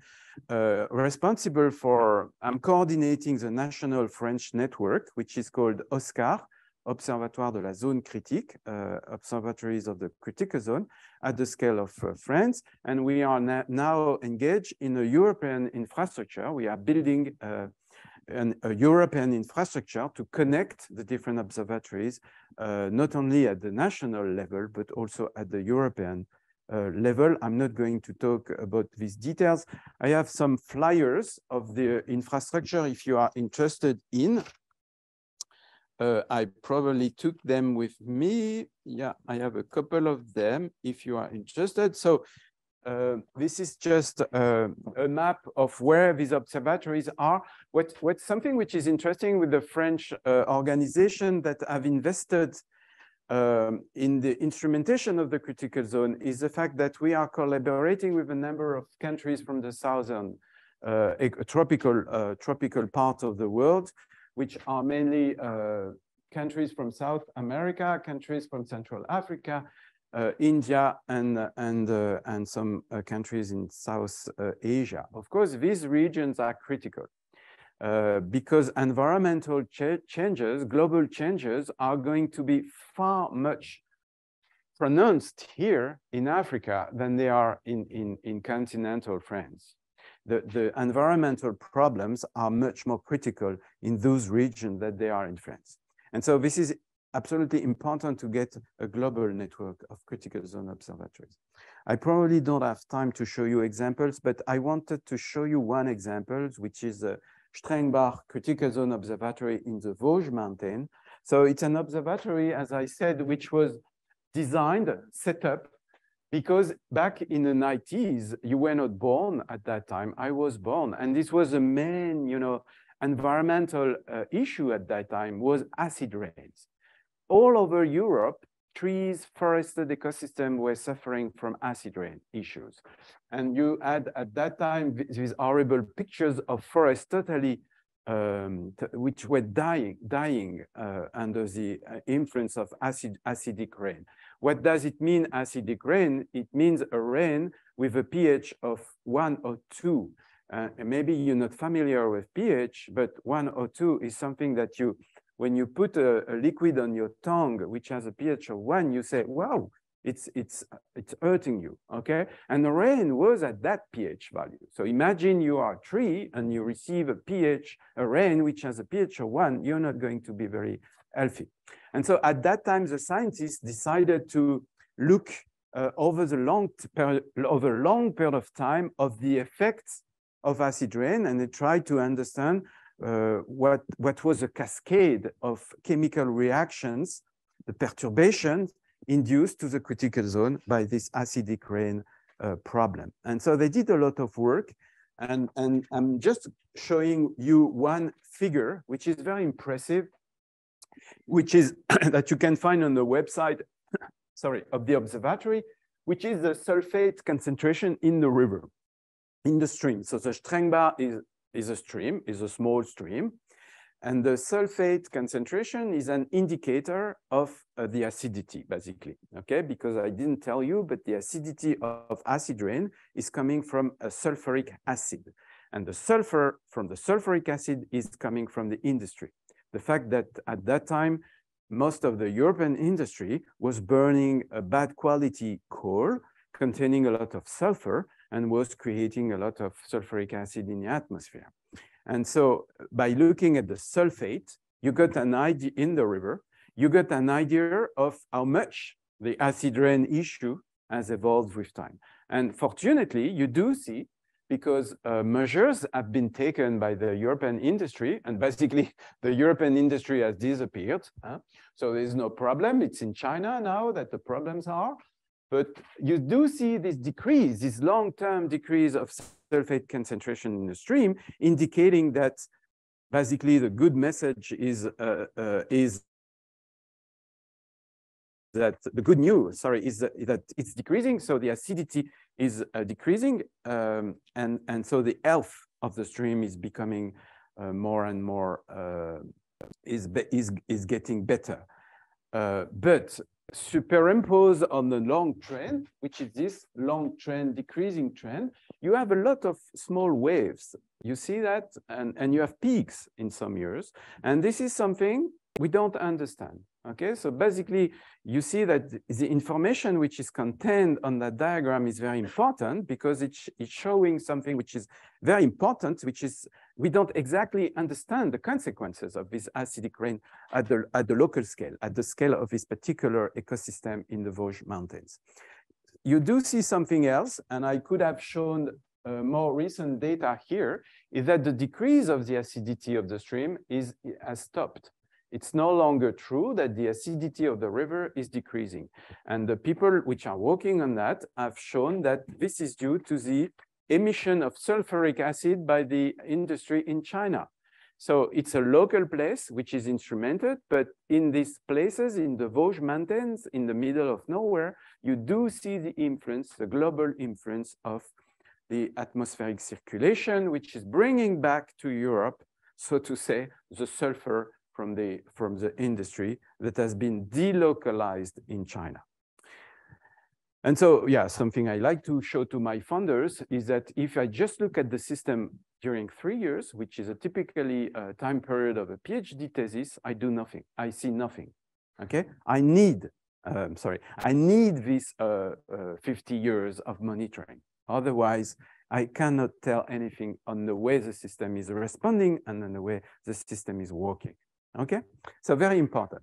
uh, responsible for, I'm coordinating the national French network, which is called OZCAR, Observatoire de la Zone Critique, uh, Observatories of the Critical Zone, at the scale of uh, France. And we are now engaged in a European infrastructure. We are building uh, an, a European infrastructure to connect the different observatories, uh, not only at the national level, but also at the European uh, level. I'm not going to talk about these details. I have some flyers of the infrastructure if you are interested in. Uh, I probably took them with me. Yeah, I have a couple of them if you are interested. So uh, this is just uh, a map of where these observatories are. What, what's something which is interesting with the French uh, organization that have invested um, in the instrumentation of the critical zone is the fact that we are collaborating with a number of countries from the southern uh, tropical, uh, tropical part of the world, which are mainly countries from South America, countries from Central Africa, India and, and, uh, and some uh, countries in South Asia. Of course, these regions are critical. Uh, because environmental ch changes, global changes are going to be far much pronounced here in Africa than they are in, in, in continental France. The, the environmental problems are much more critical in those regions than they are in France. And so this is absolutely important to get a global network of critical zone observatories. I probably don't have time to show you examples, but I wanted to show you one example, which is the Strengbach Critical Zone Observatory in the Vosges Mountain. So it's an observatory, as I said, which was designed, set up, because back in the 90s, you were not born at that time. I was born, and this was the main, you know, environmental uh, issue at that time was acid rains all over Europe, trees, forested ecosystem were suffering from acid rain issues. And you had at that time these horrible pictures of forests totally, um, which were dying, dying uh, under the uh, influence of acid, acidic rain. What does it mean, acidic rain? It means a rain with a pH of one or two. Uh, maybe you're not familiar with pH, but one or two is something that you when you put a, a, liquid on your tongue, which has a pH of one, you say, wow, it's, it's, it's hurting you, okay? And the rain was at that pH value. So imagine you are a tree and you receive a pH, a rain which has a pH of one, you're not going to be very healthy. And so at that time, the scientists decided to look uh, over the long over long period of time of the effects of acid rain and they tried to understand what, what was a cascade of chemical reactions, the perturbations induced to the critical zone by this acidic rain uh, problem. And so they did a lot of work and, and I'm just showing you one figure, which is very impressive, which is [COUGHS] that you can find on the website, [COUGHS] sorry, of the observatory, which is the sulfate concentration in the river, in the stream. So the Strengbach is, is a stream, is a small stream. And the sulfate concentration is an indicator of uh, the acidity, basically, okay? Because I didn't tell you, but the acidity of acid rain is coming from a sulfuric acid. And the sulfur from the sulfuric acid is coming from the industry. The fact that at that time, most of the European industry was burning a bad quality coal containing a lot of sulfur and was creating a lot of sulfuric acid in the atmosphere. And so by looking at the sulfate, you got an idea in the river, you got an idea of how much the acid rain issue has evolved with time. And fortunately, you do see because uh, measures have been taken by the European industry and basically [LAUGHS] the European industry has disappeared. Huh? So there's no problem. It's in China now that the problems are. But you do see this decrease, this long-term decrease of sulfate concentration in the stream, indicating that basically the good message is, uh, uh, is that the good news, sorry, is that, it's decreasing. So the acidity is uh, decreasing. Um, and, and so the health of the stream is becoming uh, more and more, uh, is, is, is getting better. Uh, but superimposed on the long trend, which is this long trend, decreasing trend, you have a lot of small waves. You see that? And, and you have peaks in some years. And this is something we don't understand. Okay, so basically you see that the information which is contained on that diagram is very important because it's, it's showing something which is very important, which is we don't exactly understand the consequences of this acidic rain at the, at the local scale, at the scale of this particular ecosystem in the Vosges Mountains. You do see something else, and I could have shown uh, more recent data here, is that the decrease of the acidity of the stream is, has stopped it's no longer true that the acidity of the river is decreasing. And the people which are working on that have shown that this is due to the emission of sulfuric acid by the industry in China. So it's a local place which is instrumented, but in these places, in the Vosges Mountains, in the middle of nowhere, you do see the influence, the global influence of the atmospheric circulation, which is bringing back to Europe, so to say, the sulfur from the, from the industry that has been delocalized in China. And so, yeah, something I like to show to my funders is that if I just look at the system during three years, which is a typically uh, time period of a PhD thesis, I do nothing. I see nothing. Okay, I need, um, sorry, I need these uh, uh, 50 years of monitoring. Otherwise, I cannot tell anything on the way the system is responding and on the way the system is working. Okay, so very important.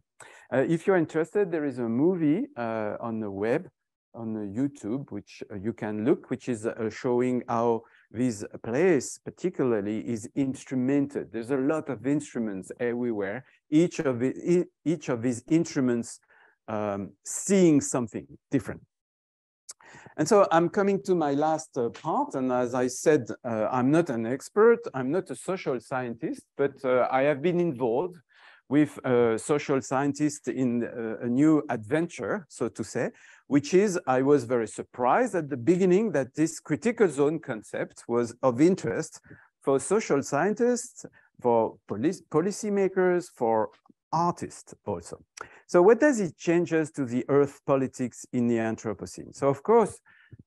Uh, if you're interested, there is a movie uh, on the web, on the YouTube, which uh, you can look, which is uh, showing how this place particularly is instrumented. There's a lot of instruments everywhere. Each of, it, each of these instruments um, seeing something different. And so I'm coming to my last uh, part. And as I said, uh, I'm not an expert. I'm not a social scientist, but uh, I have been involved with a social scientist in a, a new adventure, so to say, which is I was very surprised at the beginning that this critical zone concept was of interest for social scientists, for policy policymakers, for artists also. So what does it changes to the earth politics in the Anthropocene? So of course,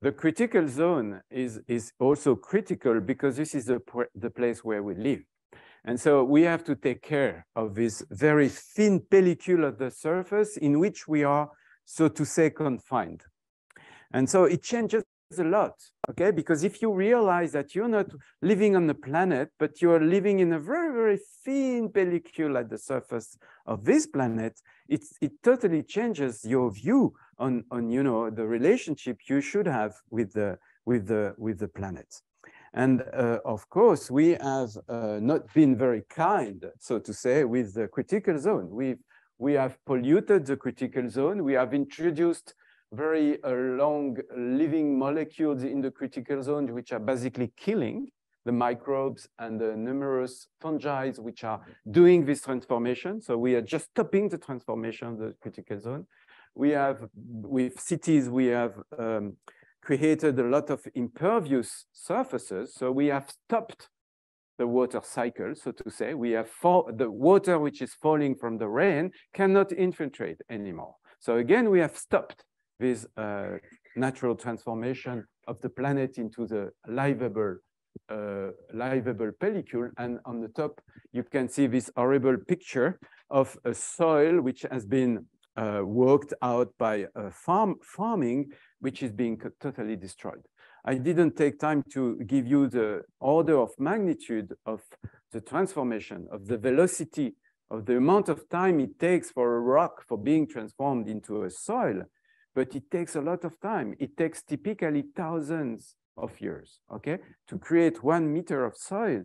the critical zone is, is also critical because this is the, the place where we live. And so we have to take care of this very thin pellicule of the surface in which we are, so to say, confined. And so it changes a lot, okay? Because if you realize that you're not living on the planet, but you're living in a very, very thin pellicule at the surface of this planet, it, it totally changes your view on, on, you know, the relationship you should have with the, with the, with the planet. And uh, of course, we have uh, not been very kind, so to say, with the critical zone. We've, we have polluted the critical zone. We have introduced very uh, long living molecules in the critical zone, which are basically killing the microbes and the numerous fungi which are doing this transformation. So we are just stopping the transformation of the critical zone. We have, with cities, we have um, created a lot of impervious surfaces. So we have stopped the water cycle, so to say. We have the water which is falling from the rain cannot infiltrate anymore. So again, we have stopped this uh, natural transformation of the planet into the livable, uh, livable pellicule. And on the top, you can see this horrible picture of a soil which has been uh, worked out by farm farming, which is being totally destroyed. I didn't take time to give you the order of magnitude of the transformation, of the velocity, of the amount of time it takes for a rock for being transformed into a soil, but it takes a lot of time. It takes typically thousands of years, okay? To create one meter of soil,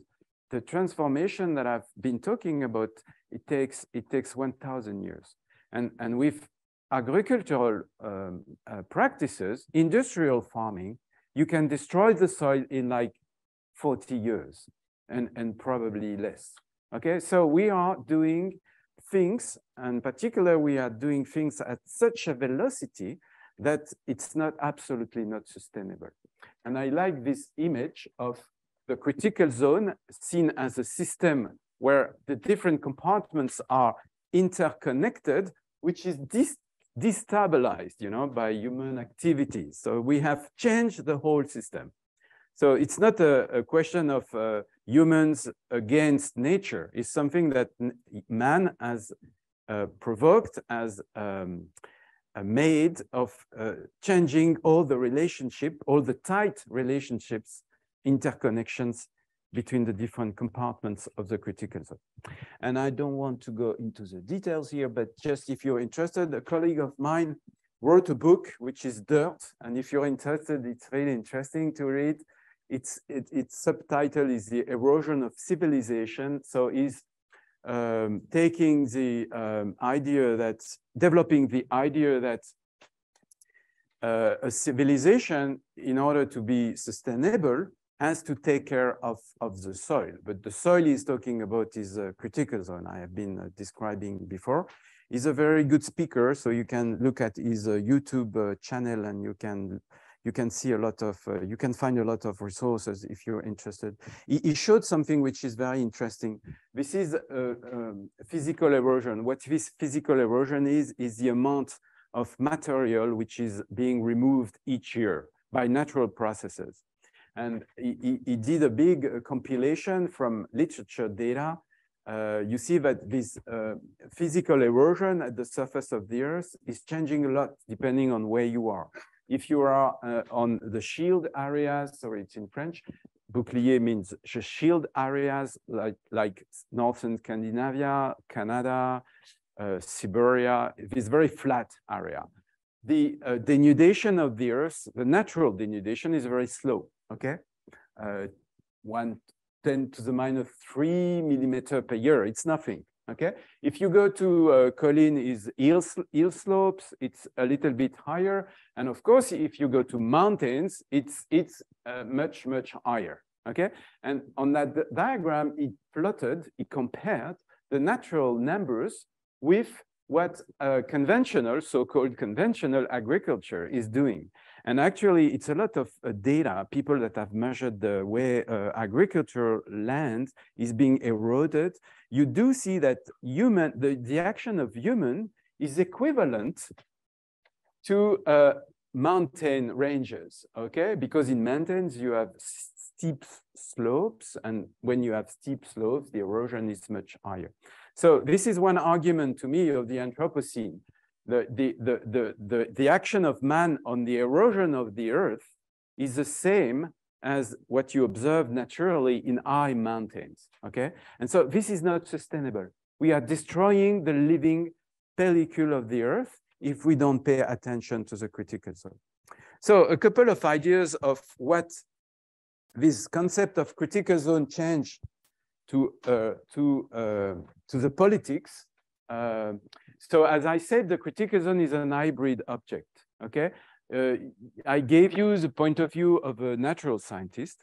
the transformation that I've been talking about, it takes, it takes 1,000 years. And, and with agricultural um, uh, practices, industrial farming, you can destroy the soil in like 40 years and, and probably less. Okay, so we are doing things, and particular we are doing things at such a velocity that it's not absolutely not sustainable. And I like this image of the critical zone seen as a system where the different compartments are interconnected, which is dis destabilized, you know, by human activities. So we have changed the whole system. So it's not a, a question of uh, humans against nature. It's something that man has uh, provoked, has um, uh, made of uh, changing all the relationship, all the tight relationships, interconnections between the different compartments of the critical zone. And I don't want to go into the details here, but just if you're interested, a colleague of mine wrote a book, which is Dirt. And if you're interested, it's really interesting to read. Its, it, its subtitle is The Erosion of Civilization. So he's um, taking the um, idea that, developing the idea that uh, a civilization, in order to be sustainable, has to take care of, of the soil. But the soil he's talking about is a critical zone I have been uh, describing before. He's a very good speaker, so you can look at his uh, YouTube uh, channel and you can you can see a lot of, uh, you can find a lot of resources if you're interested. He, he showed something which is very interesting. This is uh, um, physical erosion. What this physical erosion is, is the amount of material which is being removed each year by natural processes. And he, he did a big uh, compilation from literature data. Uh, you see that this uh, physical erosion at the surface of the earth is changing a lot depending on where you are. If you are on the shield areas, sorry, it's in French, bouclier means shield areas like, like northern Scandinavia, Canada, uh, Siberia, this very flat area. The uh, denudation of the earth, the natural denudation is very slow okay? Uh, one 10 to the minus three millimeter per year, it's nothing, okay? If you go to uh, Colline is hill, hill slopes, it's a little bit higher. And of course, if you go to mountains, it's, it's uh, much, much higher, okay? And on that diagram, it plotted, it compared the natural numbers with what conventional, so-called conventional agriculture is doing. And actually, it's a lot of uh, data, people that have measured the way uh, agricultural land is being eroded. You do see that human, the, the action of human is equivalent to uh, mountain ranges, okay? Because in mountains, you have steep slopes, and when you have steep slopes, the erosion is much higher. So this is one argument to me of the Anthropocene the, the, the, the, the, action of man on the erosion of the earth is the same as what you observe naturally in high mountains, okay? And so this is not sustainable. We are destroying the living pellicle of the earth if we don't pay attention to the critical zone. So a couple of ideas of what this concept of critical zone change to, uh, to, uh, to the politics. Uh, so as I said, the critical zone is an hybrid object, okay? Uh, I gave you the point of view of a natural scientist,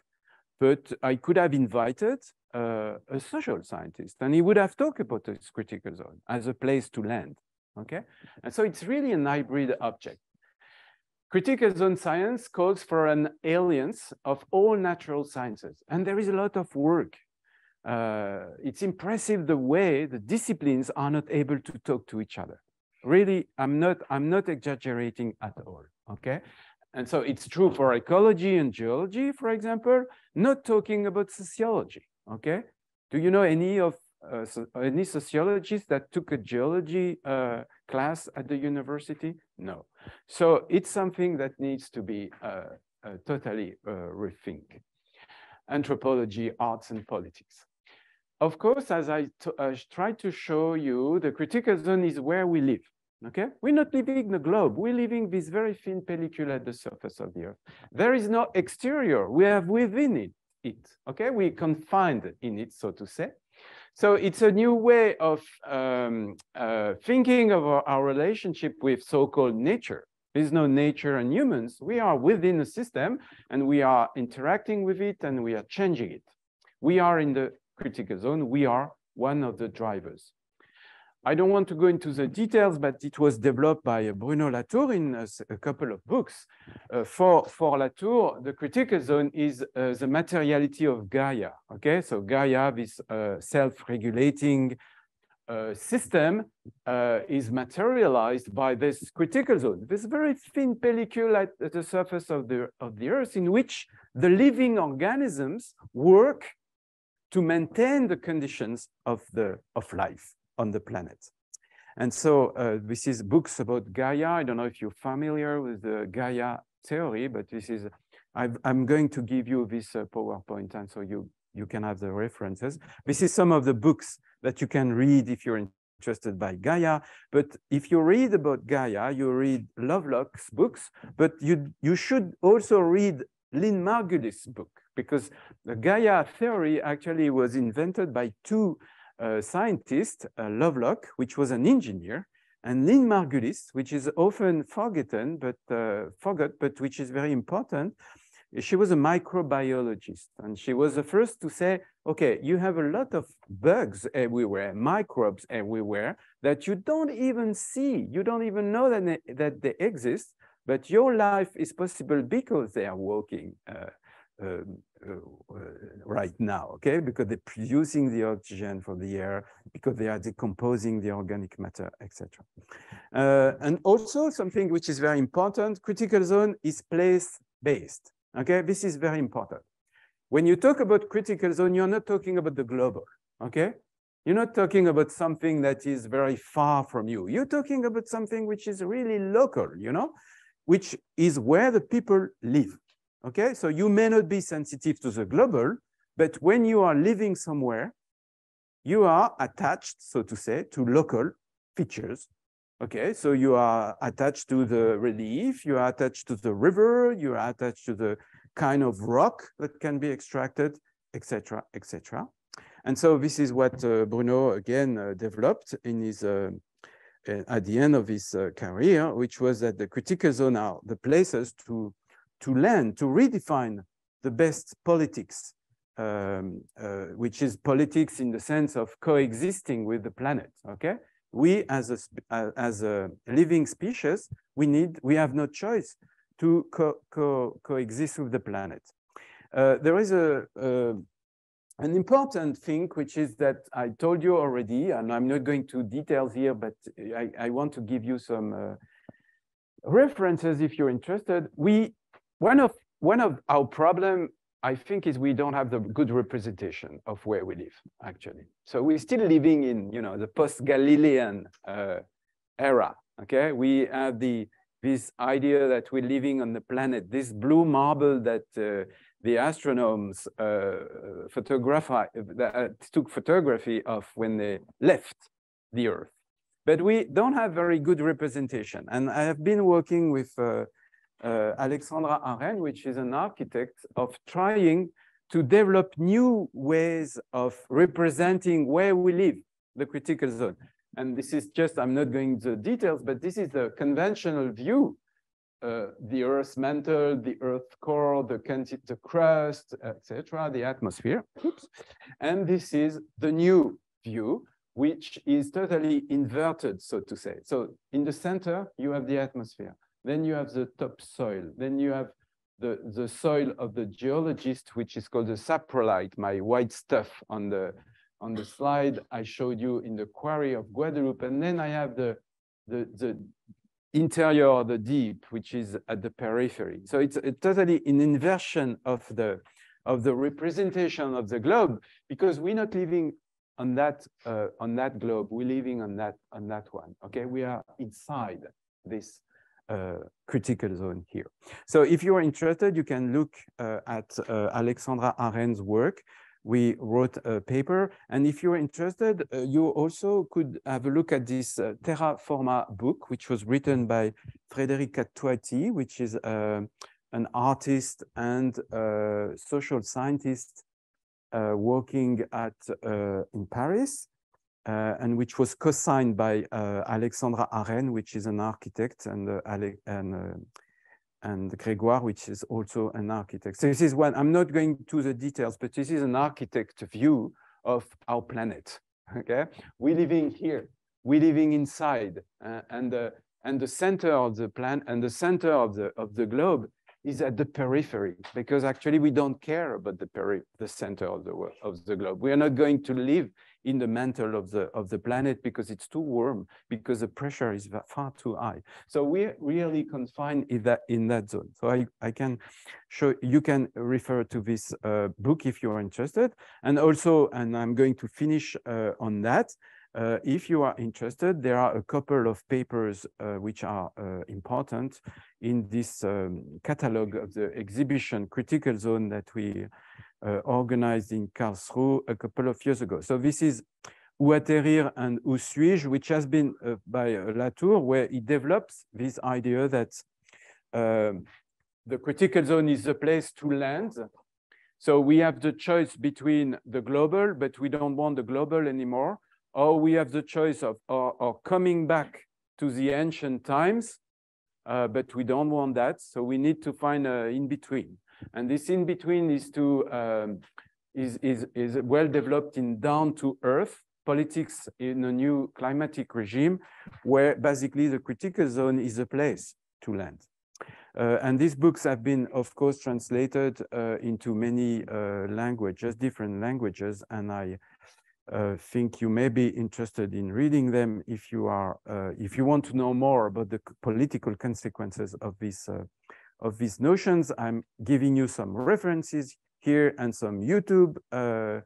but I could have invited uh, a social scientist and he would have talked about this critical zone as a place to land, okay? And so it's really an hybrid object. Critical zone science calls for an alliance of all natural sciences, and there is a lot of work. Uh, it's impressive the way the disciplines are not able to talk to each other. Really, I'm not, I'm not exaggerating at all, okay? And so it's true for ecology and geology, for example, not talking about sociology, okay? Do you know any of uh, so any sociologists that took a geology uh, class at the university? No. So it's something that needs to be uh, uh totally uh, rethink. Anthropology, arts, and politics. Of course, as I tried to show you, the critical zone is where we live. Okay, we're not living in the globe. We're living this very thin pellicle at the surface of the Earth. There is no exterior. We have within it. It okay, We're confined in it, so to say. So it's a new way of um, uh, thinking of our, our relationship with so-called nature. There's no nature and humans. We are within a system and we are interacting with it and we are changing it. We are in the critical zone. We are one of the drivers. I don't want to go into the details, but it was developed by Bruno Latour in a, a couple of books. Uh, for, for Latour, the critical zone is uh, the materiality of Gaia, okay? So Gaia, this uh, self-regulating uh, system uh, is materialized by this critical zone, this very thin pellicle at, at the surface of the, of the Earth in which the living organisms work to maintain the conditions of, the, of life on the planet. And so uh, this is books about Gaia. I don't know if you're familiar with the Gaia theory, but this is, i am going to give you this uh, PowerPoint and so you, you can have the references. This is some of the books that you can read if you're interested by Gaia. But if you read about Gaia, you read Lovelock's books, but you, you should also read Lynn Margulis' book because the Gaia theory actually was invented by two uh, scientist, uh, Lovelock, which was an engineer, and Lynn Margulis, which is often forgotten, but uh, forgot, but which is very important. She was a microbiologist, and she was the first to say, okay, you have a lot of bugs everywhere, microbes everywhere that you don't even see. You don't even know that they, that they exist, but your life is possible because they are working uh, um, right now, okay? Because they're producing the oxygen for the air, because they are decomposing the organic matter, etc. Uh, and also something which is very important, critical zone is place-based, okay? This is very important. When you talk about critical zone, you're not talking about the global, okay? You're not talking about something that is very far from you. You're talking about something which is really local, you know, which is where the people live. Okay, so you may not be sensitive to the global, but when you are living somewhere, you are attached, so to say, to local features. Okay, so you are attached to the relief, you are attached to the river, you are attached to the kind of rock that can be extracted, etc., etc. And so this is what uh, Bruno again uh, developed in his uh, at the end of his uh, career, which was that the critical zone are the places to to learn, to redefine the best politics, um, uh, which is politics in the sense of coexisting with the planet, okay? We as a, uh, as a living species, we need, we have no choice to co co coexist with the planet. Uh, there is a, an important thing, which is that I told you already, and I'm not going to details here, but I, I want to give you some uh, references if you're interested. We one of one of our problem, I think, is we don't have the good representation of where we live, actually. So we're still living in, you know, the post-Galilean uh, era. Okay, we have the this idea that we're living on the planet, this blue marble that uh, the astronomers uh, photograph uh, took photography of when they left the Earth. But we don't have very good representation. And I have been working with uh, Alexandra Arènes, which is an architect, of trying to develop new ways of representing where we live, the critical zone. And this is just, I'm not going into the details, but this is the conventional view. Uh, the Earth's mantle, the Earth core, the, the crust, etc., the atmosphere. Oops. And this is the new view, which is totally inverted, so to say. So in the center, you have the atmosphere. Then you have the topsoil. Then you have the, the soil of the geologist, which is called the saprolite, my white stuff on the, on the slide I showed you in the quarry of Guadeloupe. And then I have the, the, the interior, of the deep, which is at the periphery. So it's a, totally an inversion of the, of the representation of the globe because we're not living on that, uh, on that globe, we're living on that, on that one, okay? We are inside this uh, critical zone here. So if you are interested, you can look uh, at uh, Alexandra Arènes's work. We wrote a paper, and if you're interested, uh, you also could have a look at this uh, Terraforma book, which was written by Frédérique Aït-Touati, which is an artist and social scientist working at in Paris. Uh, and which was co-signed by uh, Alexandra Arènes, which is an architect, and uh, and and Grégoire, which is also an architect. So this is one, I'm not going to the details, but this is an architect view of our planet, okay? We're living here, we're living inside, uh, and, the, and the center of the planet and the center of the, of the globe is at the periphery because actually we don't care about the the center of the world, of the globe. We are not going to live in the mantle of the of the planet because it's too warm because the pressure is far too high. So we're really confined in that in that zone. So I I can show you can refer to this uh, book if you are interested, and also and I'm going to finish uh, on that. Uh, if you are interested, there are a couple of papers uh, which are uh, important in this um, catalog of the exhibition Critical Zone that we organized in Karlsruhe a couple of years ago. So this is Où atterrir and Où suis-je, which has been uh, by uh, Latour, where he develops this idea that um, the critical zone is the place to land. So we have the choice between the global, but we don't want the global anymore or we have the choice of or, or coming back to the ancient times, uh, but we don't want that. So we need to find a in between. And this in between is to um, is, is, is well developed in down to earth politics in a new climatic regime where basically the critical zone is a place to land. Uh, and these books have been, of course, translated uh, into many uh, languages, different languages, and I uh, think you may be interested in reading them if you are uh, if you want to know more about the political consequences of this uh, of these notions. I'm giving you some references here and some YouTube uh,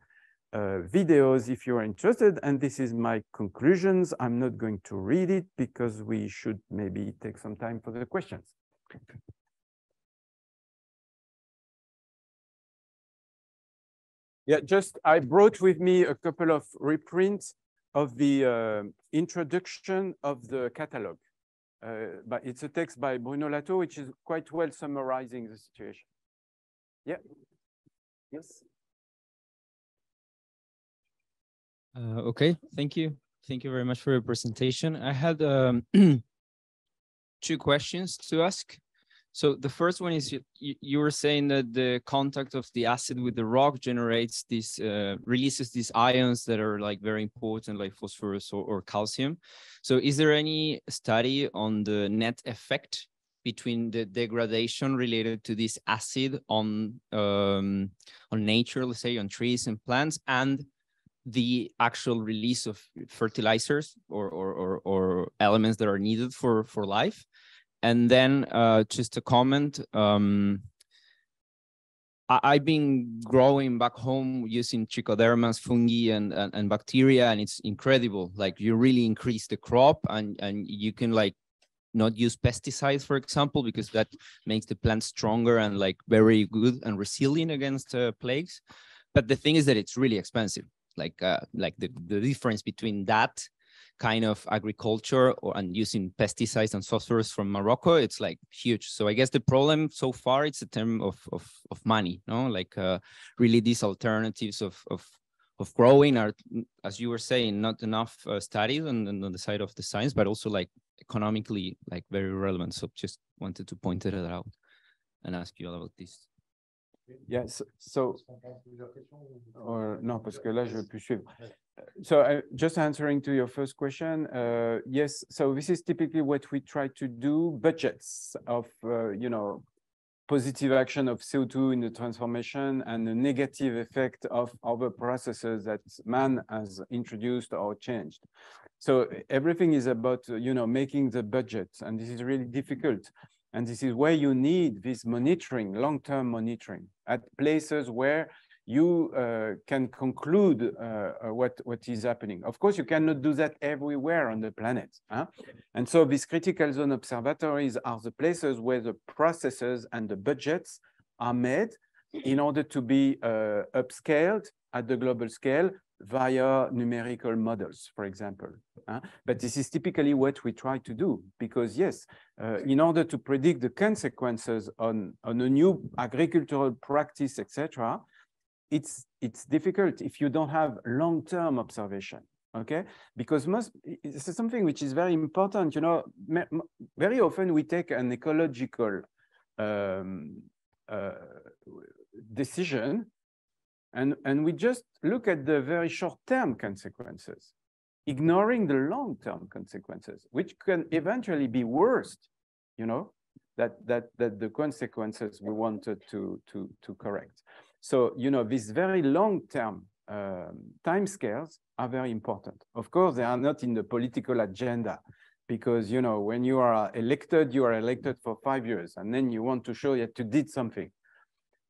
uh, videos if you are interested. And this is my conclusions. I'm not going to read it because we should maybe take some time for the questions. Yeah, just I brought with me a couple of reprints of the uh, introduction of the catalog. Uh, but it's a text by Bruno Latour, which is quite well summarizing the situation. Yeah. Yes. Uh, okay, thank you. Thank you very much for your presentation. I had um, [CLEARS THROAT] two questions to ask. So the first one is you, you were saying that the contact of the acid with the rock generates these uh, releases these ions that are like very important, like phosphorus or, or, calcium. So is there any study on the net effect between the degradation related to this acid on um, on nature, let's say on trees and plants, and the actual release of fertilizers or, or, or, or elements that are needed for, for life? And then uh, just a comment, um, I, have been growing back home using trichodermas, fungi, and, and, and bacteria, and it's incredible. Like you really increase the crop, and and you can like not use pesticides, for example, because that makes the plant stronger and like very good and resilient against uh, plagues. But the thing is that it's really expensive. Like uh, like the the difference between that kind of agriculture or and using pesticides and phosphorus from Morocco, it's like huge. So I guess the problem so far it's a term of of of money, no? Like uh, really these alternatives of of of growing are, as you were saying, not enough uh, studies on, on the side of the science, but also like economically like very relevant. So just wanted to point it out and ask you all about this. Yes, so, or non, parce que là, je vais plus suivre. So uh, just answering to your first question, uh, yes, so this is typically what we try to do, budgets of, uh, you know, positive action of CO2 in the transformation and the negative effect of other processes that man has introduced or changed. So everything is about, you know, making the budget, and this is really difficult. And this is where you need this monitoring, long-term monitoring at places where you uh, can conclude uh, uh, what, what is happening. Of course, you cannot do that everywhere on the planet. Huh? And so these critical zone observatories are the places where the processes and the budgets are made in order to be uh, upscaled at the global scale via numerical models, for example. Uh, but this is typically what we try to do because yes, uh, in order to predict the consequences on, on a new agricultural practice, etc., it's, it's difficult if you don't have long-term observation, okay? Because most, this is something which is very important, you know, very often we take an ecological um, uh, decision and, and we just look at the very short-term consequences, ignoring the long-term consequences, which can eventually be worse, you know, that, that, that the consequences we wanted to, to, to correct. So, you know, these very long-term um, time scales are very important. Of course, they are not in the political agenda because, you know, when you are elected, you are elected for five years and then you want to show that you did something.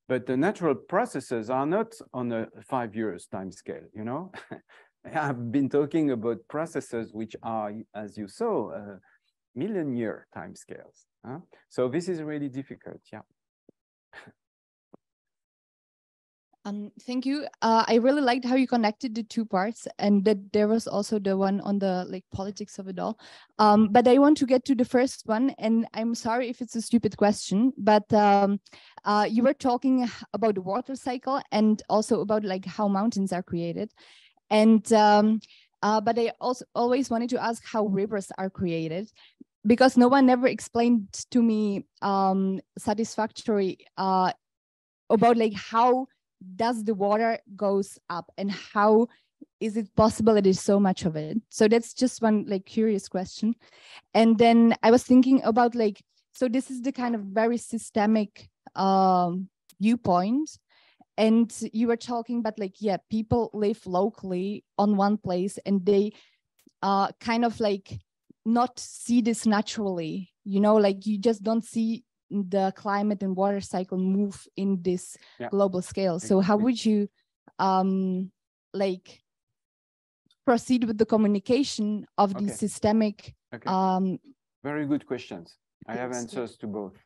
But the natural processes are not on a five years time scale, you know? [LAUGHS] I've been talking about processes which are, as you saw, uh, million year time scales. Huh? So this is really difficult, yeah. [LAUGHS] Um, thank you. Uh, I really liked how you connected the two parts and that there was also the one on the like politics of it all. Um, but I want to get to the first one and I'm sorry if it's a stupid question, but um, uh, you were talking about the water cycle and also about like how mountains are created. And um, uh, but I also always wanted to ask how rivers are created because no one ever explained to me um, satisfactory uh, about like how does the water goes up and how is it possible it is so much of it? So that's just one like curious question. And then i was thinking about like so this is the kind of very systemic um viewpoint. And you were talking about like yeah people live locally on one place and they uh kind of like not see this naturally you know like you just don't see the climate and water cycle move in this yeah. global scale. So how would you um, like proceed with the communication of okay. these systemic? Okay. Um, Very good questions. I have answers to both.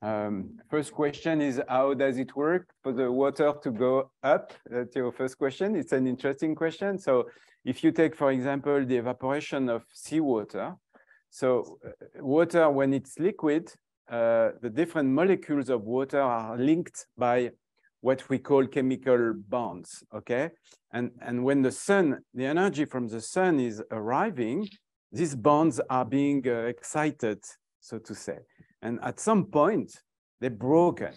Um, first question is how does it work for the water to go up? That's your first question. It's an interesting question. So if you take, for example, the evaporation of seawater, so uh, water, when it's liquid, uh, the different molecules of water are linked by what we call chemical bonds, okay? And, and when the sun, the energy from the sun is arriving, these bonds are being uh, excited, so to say. And at some point, they're broken.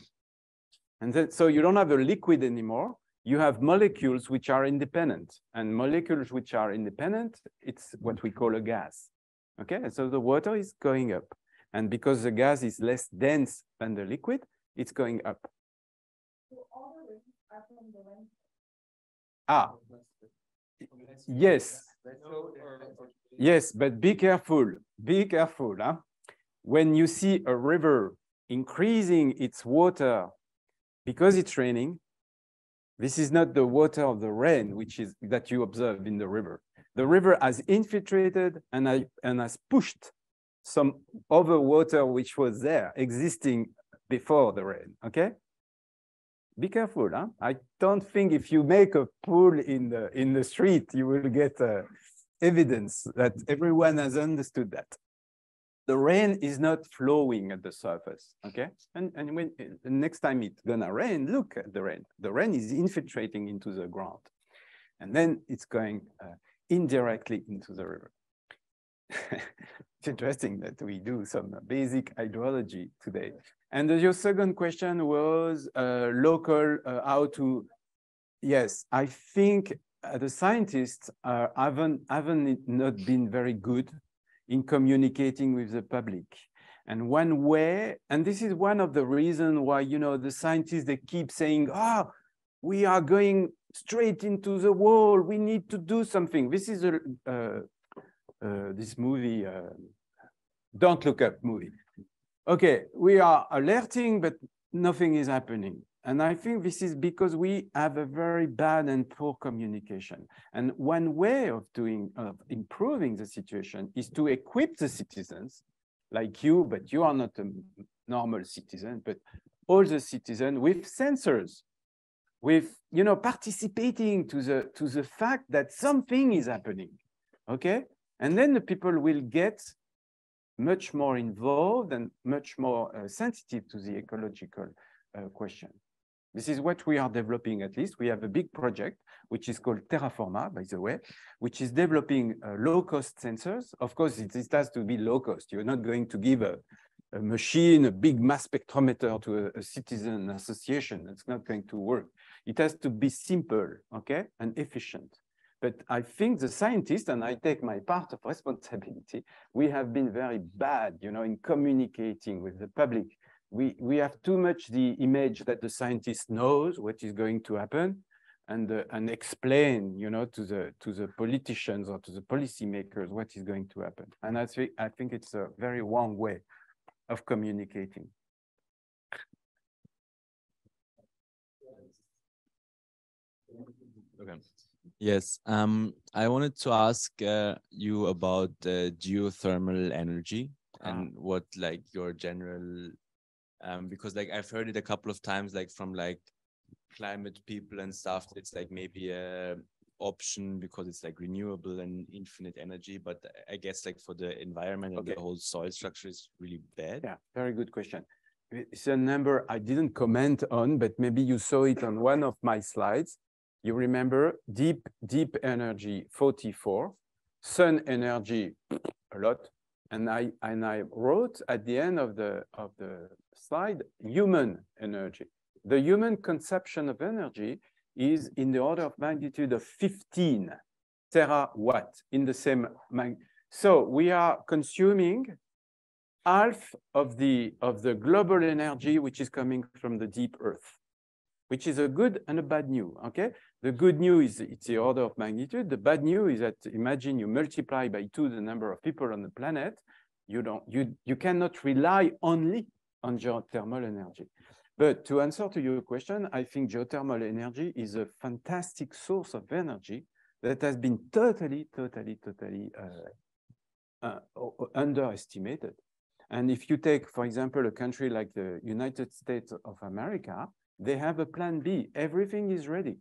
And then, so you don't have a liquid anymore. You have molecules which are independent. And molecules which are independent, it's what we call a gas. Okay, so the water is going up. And because the gas is less dense than the liquid, it's going up. ah, yes. Yes, but be careful, be careful. Huh? When you see a river increasing its water because it's raining, this is not the water of the rain, which is that you observe in the river. The river has infiltrated and, I, and has pushed some other water which was there existing before the rain, okay? Be careful, huh? I don't think if you make a pool in the in the street, you will get uh, evidence that everyone has understood that. The rain is not flowing at the surface, okay? And, and when next time it's gonna rain, look at the rain. The rain is infiltrating into the ground. And then it's going uh, indirectly into the river. [LAUGHS] it's interesting that we do some basic hydrology today. And your second question was uh, local, uh, how to, yes, I think uh, the scientists haven't, haven't not been very good in communicating with the public. And one way, and this is one of the reasons why, you know, the scientists, they keep saying, oh, we are going straight into the wall. We need to do something. This is a, uh, uh, this movie, uh, Don't Look Up movie. Okay, we are alerting, but nothing is happening. And I think this is because we have a very bad and poor communication. And one way of doing, of improving the situation is to equip the citizens like you, but you are not a normal citizen, but all the citizens with sensors, with, you know, participating to the, to the fact that something is happening, okay? And then the people will get much more involved and much more uh, sensitive to the ecological uh, question. This is what we are developing at least. We have a big project, which is called Terraforma, by the way, which is developing uh, low-cost sensors. Of course, it, has to be low-cost. You're not going to give a, a, machine, a big mass spectrometer to a, a citizen association. It's not going to work. It has to be simple, okay, and efficient. But I think the scientists, and I take my part of responsibility, we have been very bad, you know, in communicating with the public we, we have too much the image that the scientist knows what is going to happen and, uh, and explain, you know, to the, to the politicians or to the policymakers what is going to happen. And I think, I think it's a very wrong way of communicating. Okay. Yes, um, I wanted to ask uh, you about uh, geothermal energy ah. and what like your general um, because like I've heard it a couple of times, like from like climate people and stuff. It's like maybe a option because it's like renewable and infinite energy. But I guess like for the environment okay. and the whole soil structure is really bad. Yeah, very good question. It's a number I didn't comment on, but maybe you saw it on one of my slides. You remember deep, deep energy 44, sun energy [CLEARS THROAT] a lot, and I and I wrote at the end of the of the slide human energy. The human conception of energy is in the order of magnitude of 15 terawatt in the same so we are consuming half of the of the global energy which is coming from the deep earth which is a good and a bad news okay the good news is it's the order of magnitude the bad news is that imagine you multiply by two the number of people on the planet you don't you you cannot rely only on geothermal energy. But to answer to your question, I think geothermal energy is a fantastic source of energy that has been totally, totally, totally uh, uh, underestimated. And if you take, for example, a country like the United States of America, they have a plan B. Everything is ready.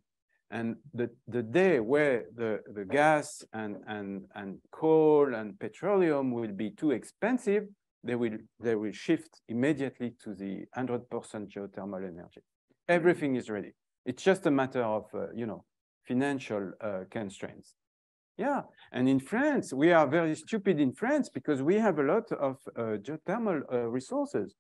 And the, the day where the, the gas and, and, and coal and petroleum will be too expensive, they will, they will shift immediately to the 100% geothermal energy. Everything is ready. It's just a matter of, uh, you know, financial uh, constraints. Yeah, and in France, we are very stupid in France because we have a lot of uh, geothermal uh, resources.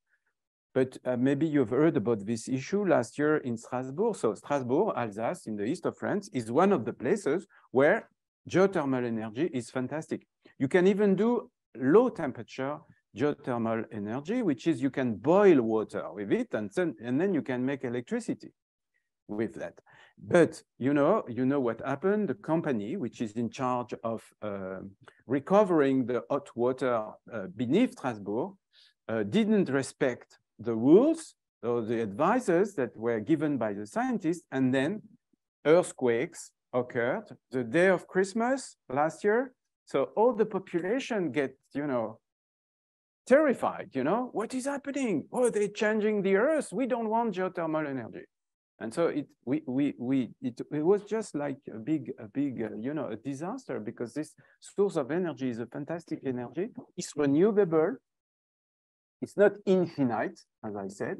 But uh, maybe you've heard about this issue last year in Strasbourg. So Strasbourg, Alsace, in the east of France, is one of the places where geothermal energy is fantastic. You can even do low temperature geothermal energy, which is you can boil water with it and then, and then you can make electricity with that. But you know, you know what happened? The company, which is in charge of uh, recovering the hot water uh, beneath Strasbourg, uh, didn't respect the rules or the advices that were given by the scientists, and then earthquakes occurred the day of Christmas last year. So all the population get, you know, terrified, you know, what is happening? Oh, they're changing the earth. We don't want geothermal energy. And so it we we we it, it was just like a big a big uh, you know a disaster because this source of energy is a fantastic energy. It's renewable. It's not infinite, as I said,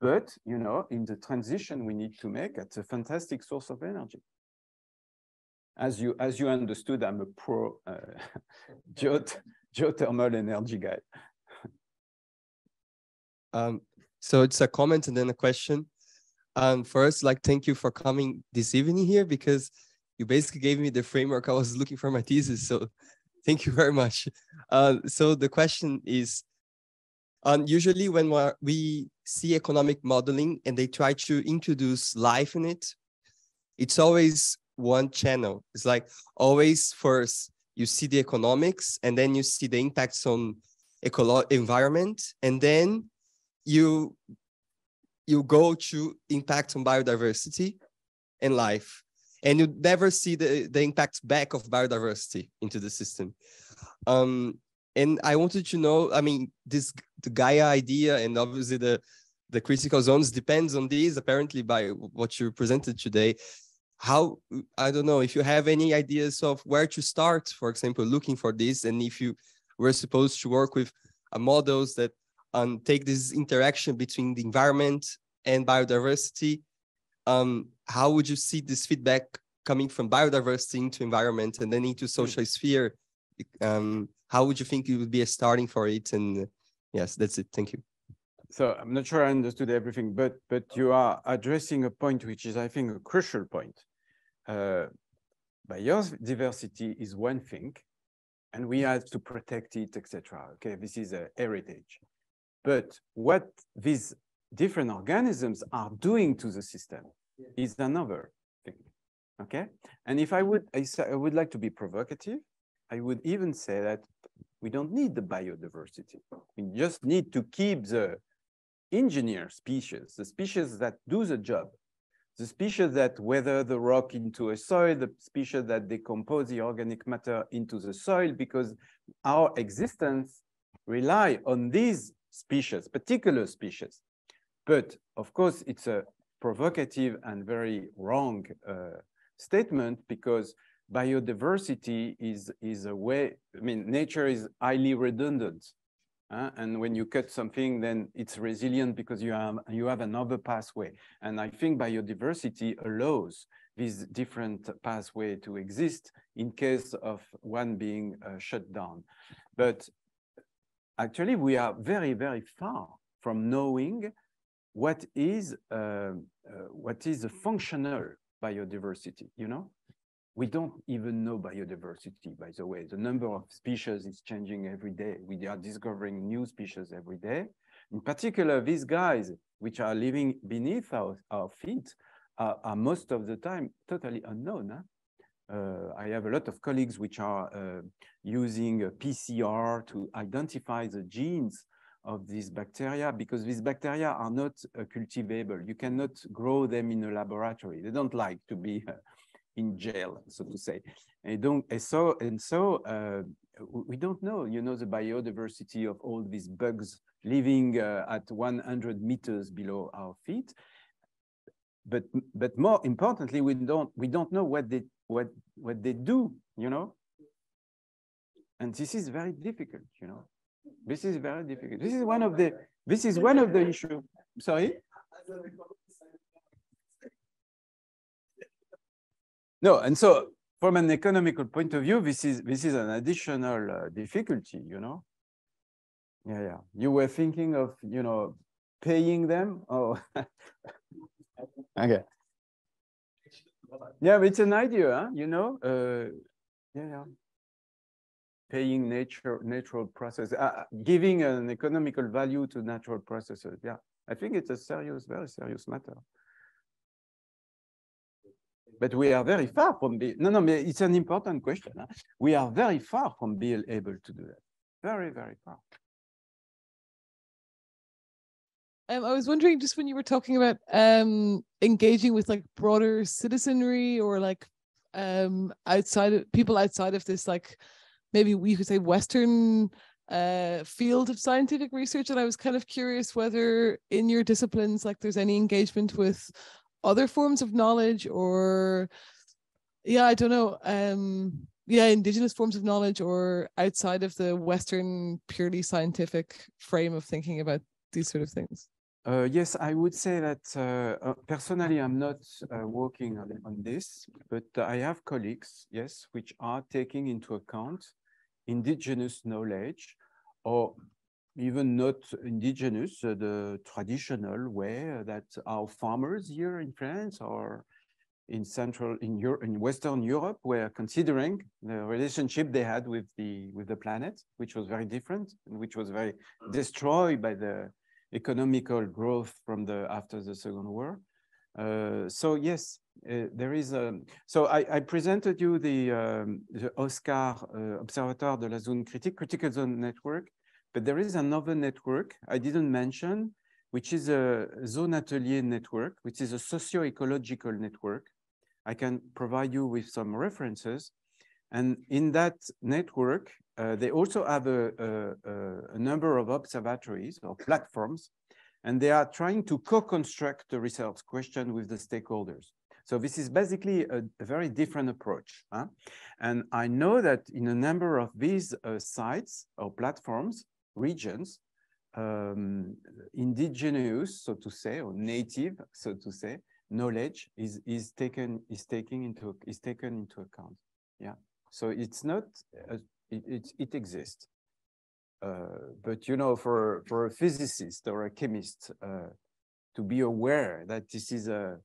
but you know in the transition we need to make, it's a fantastic source of energy. As you as you understood, I'm a pro uh, [LAUGHS] geothermal energy guy. Um, so it's a comment and then a question. Um, first, like, thank you for coming this evening here because you basically gave me the framework I was looking for my thesis. So [LAUGHS] thank you very much. Uh, so the question is, um, usually when we see economic modeling and they try to introduce life in it, it's always one channel. It's like always first you see the economics and then you see the impacts on ecolo- environment and then you you go to impact on biodiversity and life and you never see the, the impact back of biodiversity into the system um, and i wanted to know i mean this the gaia idea and obviously the the critical zones depends on these apparently by what you presented today how i don't know if you have any ideas of where to start for example looking for this and if you were supposed to work with uh, models that um, take this interaction between the environment and biodiversity, um, how would you see this feedback coming from biodiversity into environment and then into hmm. social sphere? Um, how would you think it would be a starting for it? And yes, that's it. Thank you. So I'm not sure I understood everything, but but you are addressing a point which is, I think, a crucial point. Uh, biodiversity is one thing, and we have to protect it, etc. Okay, this is a heritage. But what these different organisms are doing to the system is another thing. Okay. And if I would, I, I would like to be provocative, I would even say that we don't need the biodiversity. We just need to keep the engineer species, the species that do the job, the species that weather the rock into a soil, the species that decompose the organic matter into the soil, because our existence rely on these species, particular species. But of course, it's a provocative and very wrong uh, statement because biodiversity is, is a way, I mean, nature is highly redundant. Uh, and when you cut something, then it's resilient because you have, you have another pathway. And I think biodiversity allows these different pathway to exist in case of one being uh, shut down. But actually we are very, very far from knowing what is uh, uh, what is a functional biodiversity, you know? We don't even know biodiversity, by the way. The number of species is changing every day. We are discovering new species every day. In particular, these guys, which are living beneath our, our feet, are, are most of the time totally unknown. Huh? Uh, I have a lot of colleagues which are uh, using PCR to identify the genes of these bacteria because these bacteria are not uh, cultivable. You cannot grow them in a laboratory. They don't like to be uh, in jail, so to say. And don't and so and so uh, we don't know. You know the biodiversity of all these bugs living uh, at 100 meters below our feet. But but more importantly, we don't we don't know what they what what they do, you know. And this is very difficult, you know. This is very difficult. This is one of the this is one of the issue. Sorry. No, and so from an economical point of view, this is this is an additional uh, difficulty, you know. Yeah, yeah. You were thinking of, you know, paying them. Oh, [LAUGHS] okay. Yeah, it's an idea, huh? you know. Uh, yeah, yeah. Paying nature, natural process, uh, giving an economical value to natural processes. Yeah, I think it's a serious, very serious matter. But we are very far from being, no, no, it's an important question. Huh? We are very far from being able to do that. Very, very far. Um, I was wondering just when you were talking about um, engaging with like broader citizenry or like um, outside of people outside of this, like maybe we could say Western uh, field of scientific research. And I was kind of curious whether in your disciplines, like there's any engagement with other forms of knowledge or yeah i don't know um yeah indigenous forms of knowledge or outside of the western purely scientific frame of thinking about these sort of things. Uh, yes, I would say that uh, uh, personally, I'm not uh, working on, on this, but I have colleagues, yes, which are taking into account indigenous knowledge or even not indigenous, uh, the traditional way that our farmers here in France or in Central, in, Europe, in Western Europe were considering the relationship they had with the, with the planet, which was very different and which was very destroyed by the economical growth from the after the Second War. Uh, so yes, uh, there is a. So I, I presented you the, um, the OZCAR uh, Observatoire de la Zone Critique, Critical Zone Network, but there is another network I didn't mention, which is a Zone Atelier network, which is a socio-ecological network. I can provide you with some references. And in that network, uh, they also have a, a, a, number of observatories or platforms, and they are trying to co-construct the research question with the stakeholders. So this is basically a, a very different approach. Huh? And I know that in a number of these uh, sites or platforms, regions, um, indigenous, so to say, or native, so to say, knowledge is is taken is taken into is taken into account. Yeah. So it's not a, it, it, it exists. Uh, but you know, for, for a physicist or a chemist uh, to be aware that this is a,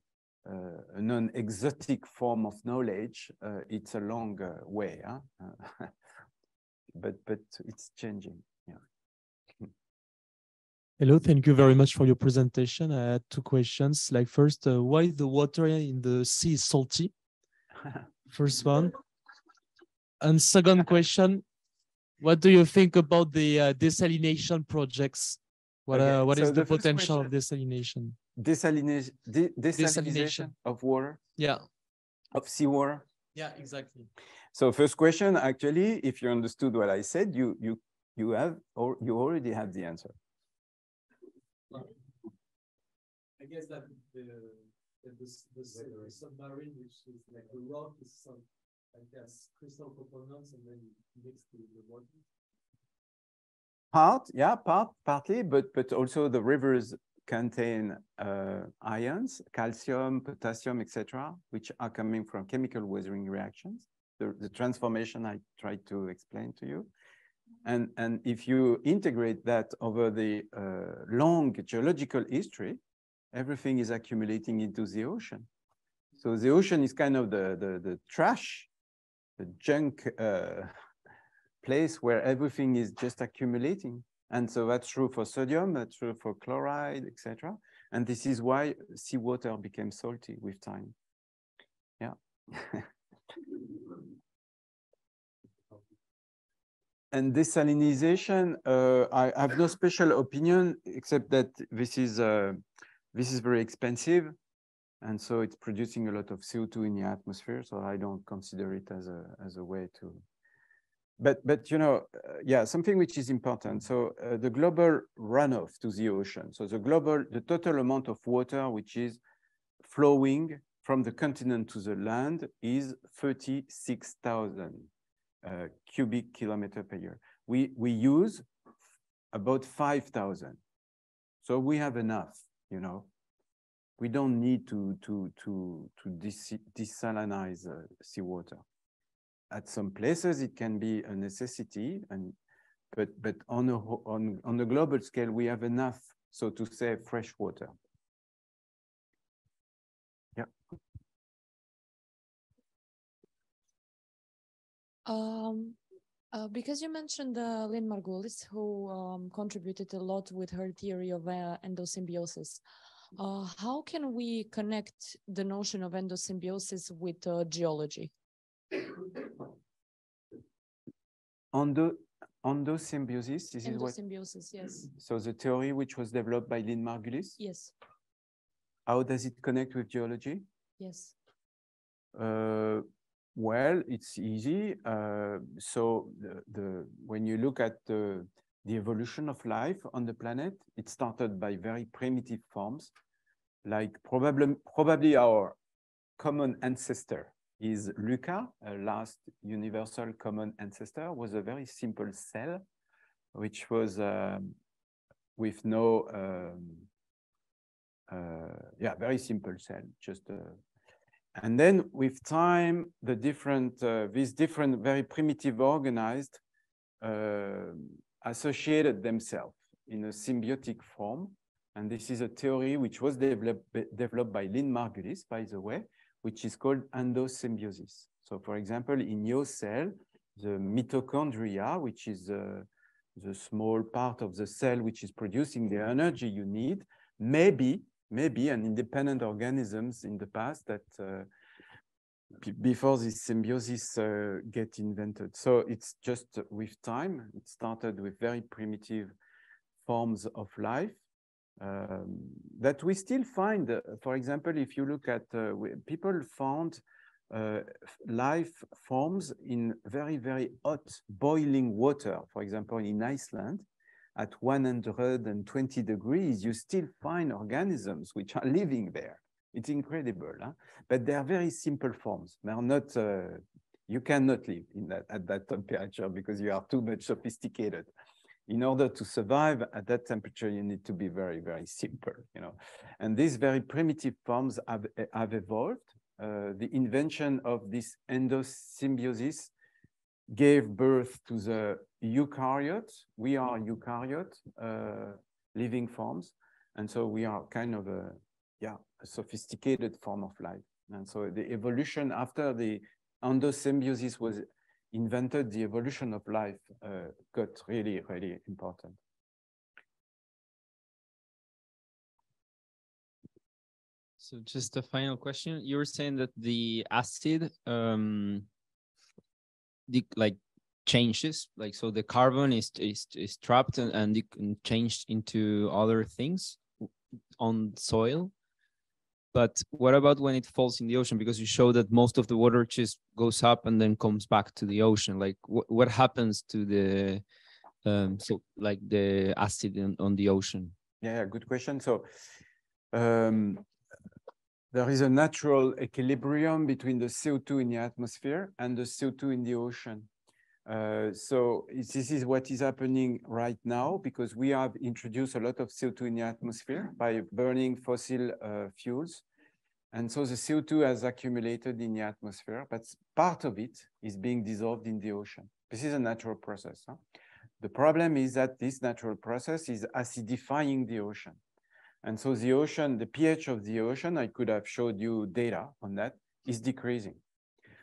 a, a non-exotic form of knowledge, uh, it's a long uh, way. Huh? [LAUGHS] but, but it's changing. Hello, thank you very much for your presentation. I had two questions. Like first, uh, why the water in the sea is salty? [LAUGHS] First one. And second question, what do you think about the uh, desalination projects? What, Okay, uh, what so is the, the potential of desalination? Desalination, de desalination Desalination. of water, Yeah. of seawater. Yeah, exactly. So first question, actually, if you understood what I said, you you you have or you already have the answer. I guess that the the, the, the submarine, which is like the rock, is some like has crystal components, and then mixed mix the, the water. Part, yeah, part, partly, but but also the rivers contain uh, ions, calcium, potassium, etc., which are coming from chemical weathering reactions. The, the transformation I tried to explain to you. And, and if you integrate that over the uh, long geological history, everything is accumulating into the ocean. So the ocean is kind of the, the, the trash, the junk uh, [LAUGHS] place where everything is just accumulating. And so that's true for sodium, that's true for chloride, etc. And this is why seawater became salty with time. Yeah. [LAUGHS] and desalinization, uh, I have no special opinion except that this is uh, this is very expensive, and so it's producing a lot of CO2 in the atmosphere. So I don't consider it as a as a way to but but you know uh, yeah something which is important. So uh, the global runoff to the ocean so the global the total amount of water which is flowing from the continent to the land is 36,000 uh, cubic kilometer per year. We we use about 5,000 so we have enough you know? We don't need to to to to des desalinize uh, seawater. At some places it can be a necessity and but but on a on on a global scale we have enough so to say fresh water. Yeah. Um, uh, because you mentioned uh, Lynn Margulis, who um, contributed a lot with her theory of uh, endosymbiosis. Uh, how can we connect the notion of endosymbiosis with uh, geology? Endo, endosymbiosis this is what Endosymbiosis, yes, so the theory which was developed by Lynn Margulis yes, how does it connect with geology yes. Well, it's easy. Uh, so the, the when you look at the the evolution of life on the planet, it started by very primitive forms, like probably, probably our common ancestor is LUCA, a last universal common ancestor, was a very simple cell, which was um, with no, um, uh, yeah, very simple cell, just uh, and then with time, the different, uh, these different very primitive organized uh, associated themselves in a symbiotic form. And this is a theory which was developed, developed by Lynn Margulis, by the way, which is called endosymbiosis. So for example, in your cell, the mitochondria, which is uh, the small part of the cell which is producing the energy you need, maybe maybe an independent organisms in the past that uh, before this symbiosis uh, get invented. So it's just with time. It started with very primitive forms of life um, that we still find. Uh, for example, if you look at uh, people found uh, life forms in very, very hot boiling water, for example, in Iceland, at 120 degrees, you still find organisms which are living there. It's incredible, huh? but they are very simple forms. They are not, uh, you cannot live in that, at that temperature because you are too much sophisticated. In order to survive at that temperature, you need to be very, very simple, you know. And these very primitive forms have, have evolved. Uh, the invention of this endosymbiosis gave birth to the eukaryote. We are eukaryote uh, living forms. And so we are kind of a, yeah, a sophisticated form of life. And so the evolution after the endosymbiosis was invented, the evolution of life uh, got really, really important. So just a final question. You were saying that the acid um, the like changes like so the carbon is is, is trapped and, and changed into other things on soil. But what about when it falls in the ocean? Because you show that most of the water just goes up and then comes back to the ocean. Like wh what happens to the um so like the acid in, on the ocean? Yeah, good question. So um there is a natural equilibrium between the CO2 in the atmosphere and the CO2 in the ocean. Uh, so this is what is happening right now because we have introduced a lot of CO2 in the atmosphere by burning fossil uh, fuels. And so the CO2 has accumulated in the atmosphere, but part of it is being dissolved in the ocean. This is a natural process. Huh? The problem is that this natural process is acidifying the ocean. And so the ocean, the pH of the ocean, I could have showed you data on that, is decreasing.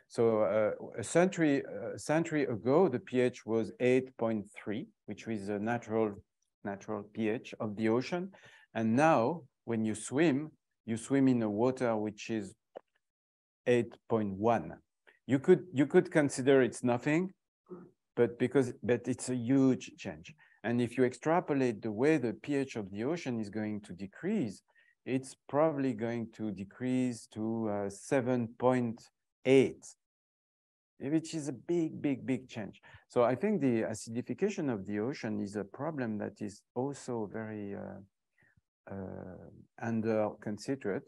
So uh, a century a century ago, the pH was 8.3, which is a natural natural pH of the ocean. And now, when you swim, you swim in a water which is 8.1. You could you could consider it's nothing, but because but it's a huge change. And if you extrapolate the way the pH of the ocean is going to decrease, it's probably going to decrease to uh, 7.8, which is a big, big, big change. So I think the acidification of the ocean is a problem that is also very uh, uh, under considered.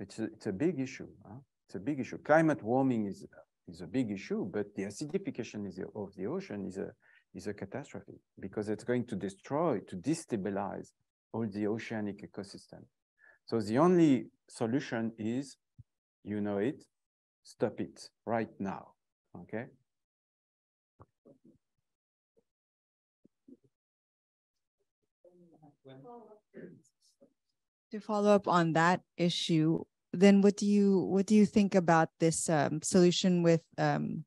It's a, it's a big issue. Huh? It's a big issue. Climate warming is, is a big issue, but the acidification is, of the ocean is a, is a catastrophe because it's going to destroy, to destabilize all the oceanic ecosystem. So the only solution is, you know it, stop it right now, okay? To follow up on that issue, then what do you what do you think about this um, solution with um,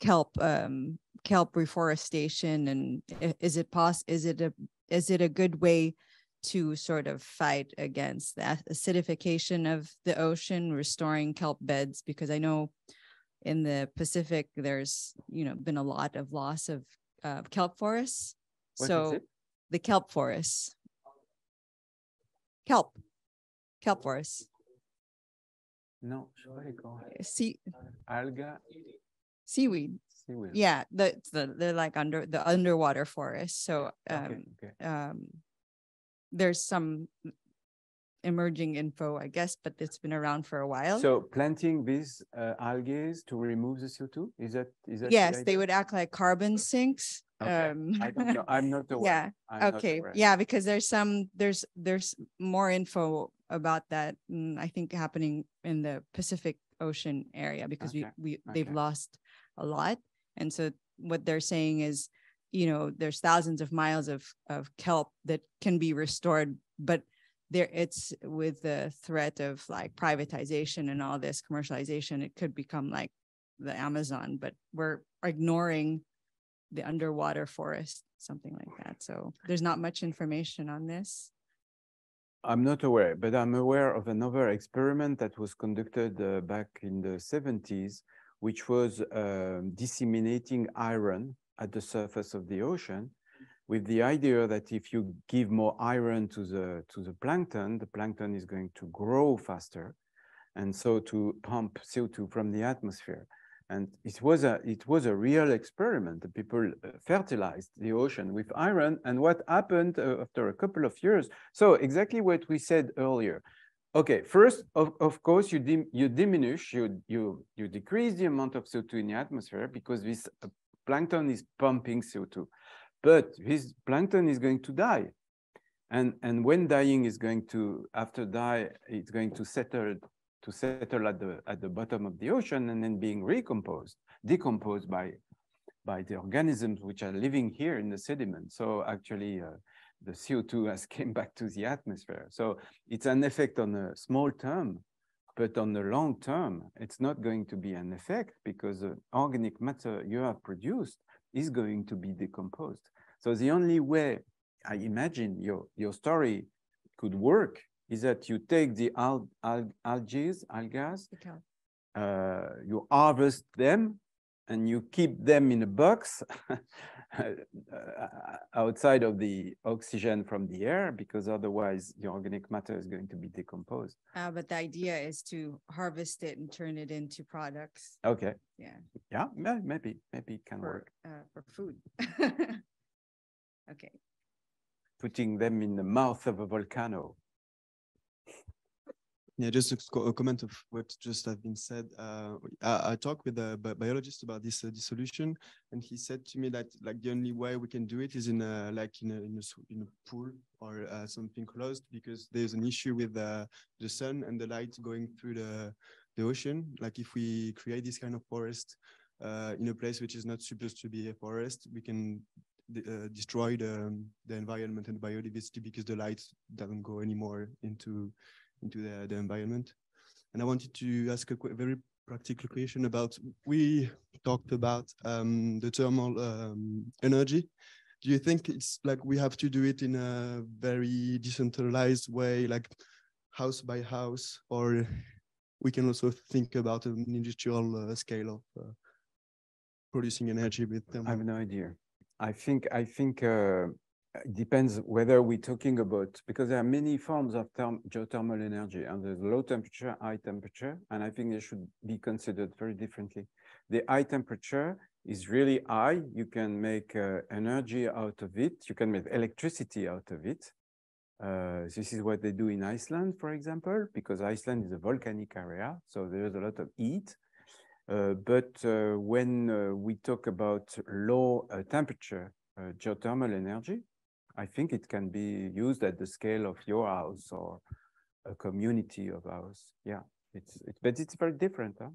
kelp um, kelp reforestation and is it pos is it a is it a good way to sort of fight against the acidification of the ocean restoring kelp beds because i know in the pacific there's you know been a lot of loss of uh, kelp forests. What so the kelp forests. Kelp. Kelp forests. No, je sais pas quoi. sea Alga, seaweed. Seaweed. yeah the, the they're like under the underwater forest. So um Okay, okay. um there's some emerging info, I guess, but it's been around for a while. So planting these uh, algae to remove the CO2, is that, is that? the yes, they would act like carbon sinks. Okay. Um, I don't know, I'm not [LAUGHS] aware. yeah. I'm Okay. Yeah, because there's some there's there's more info about that. mm, I think happening in the Pacific Ocean area because Okay, we we they've lost a lot, and so what they're saying is, you know, there's thousands of miles of of kelp that can be restored, but there it's with the threat of like privatization and all this commercialization, it could become like the Amazon, but we're ignoring the underwater forest, something like that. So there's not much information on this. I'm not aware, but I'm aware of another experiment that was conducted uh, back in the 70s, which was um, disseminating iron at the surface of the ocean with the idea that if you give more iron to the, to the plankton, the plankton is going to grow faster. And so to pump CO2 from the atmosphere. And it was a, it was a real experiment. The people uh, fertilized the ocean with iron. And what happened uh, after a couple of years? So exactly what we said earlier. Okay, first, of, of course, you, dim, you diminish, you, you, you decrease the amount of CO2 in the atmosphere because this plankton is pumping CO2. But this plankton is going to die. And, and when dying is going to, after die, it's going to settle to settle at the at the bottom of the ocean and then being recomposed, decomposed by by the organisms which are living here in the sediment. So actually, uh, the CO2 has [LAUGHS] came back to the atmosphere. So it's an effect on a small term, but on the long term, it's not going to be an effect because the organic matter you have produced is going to be decomposed. So the only way I imagine your your story could work is that you take the al al algae, algas, uh, you harvest them, and you keep them in a box [LAUGHS] outside of the oxygen from the air, because otherwise the organic matter is going to be decomposed. Uh, but the idea is to harvest it and turn it into products. Okay. Yeah. Yeah, maybe, maybe it can for, work. uh, for food. [LAUGHS] okay. Putting them in the mouth of a volcano. Yeah, just a, comment of what just have been said. Uh, I, I talked with a bi- biologist about this uh, dissolution, and he said to me that like the only way we can do it is in a like in a in a, in a pool or uh, something closed because there's an issue with the sun and the light going through the the ocean. Like if we create this kind of forest uh, in a place which is not supposed to be a forest, we can uh, destroy the the environment and biodiversity because the light doesn't go anymore into into the, the environment. And I wanted to ask a very practical question about, we talked about um, the thermal um, energy. Do you think it's like we have to do it in a very decentralized way, like house by house, or we can also think about an industrial uh, scale of uh, producing energy with them? I have no idea. I think I think uh, it depends whether we're talking about because there are many forms of geothermal energy and there's low temperature, high temperature, and I think they should be considered very differently. The high temperature is really high. You can make uh, energy out of it. You can make electricity out of it. Uh, this is what they do in Iceland, for example, because Iceland is a volcanic area, so there is a lot of heat. Uh, but uh, when uh, we talk about low uh, temperature geothermal energy, I think it can be used at the scale of your house or a community of ours. Yeah, it's, it's but it's very different. Huh?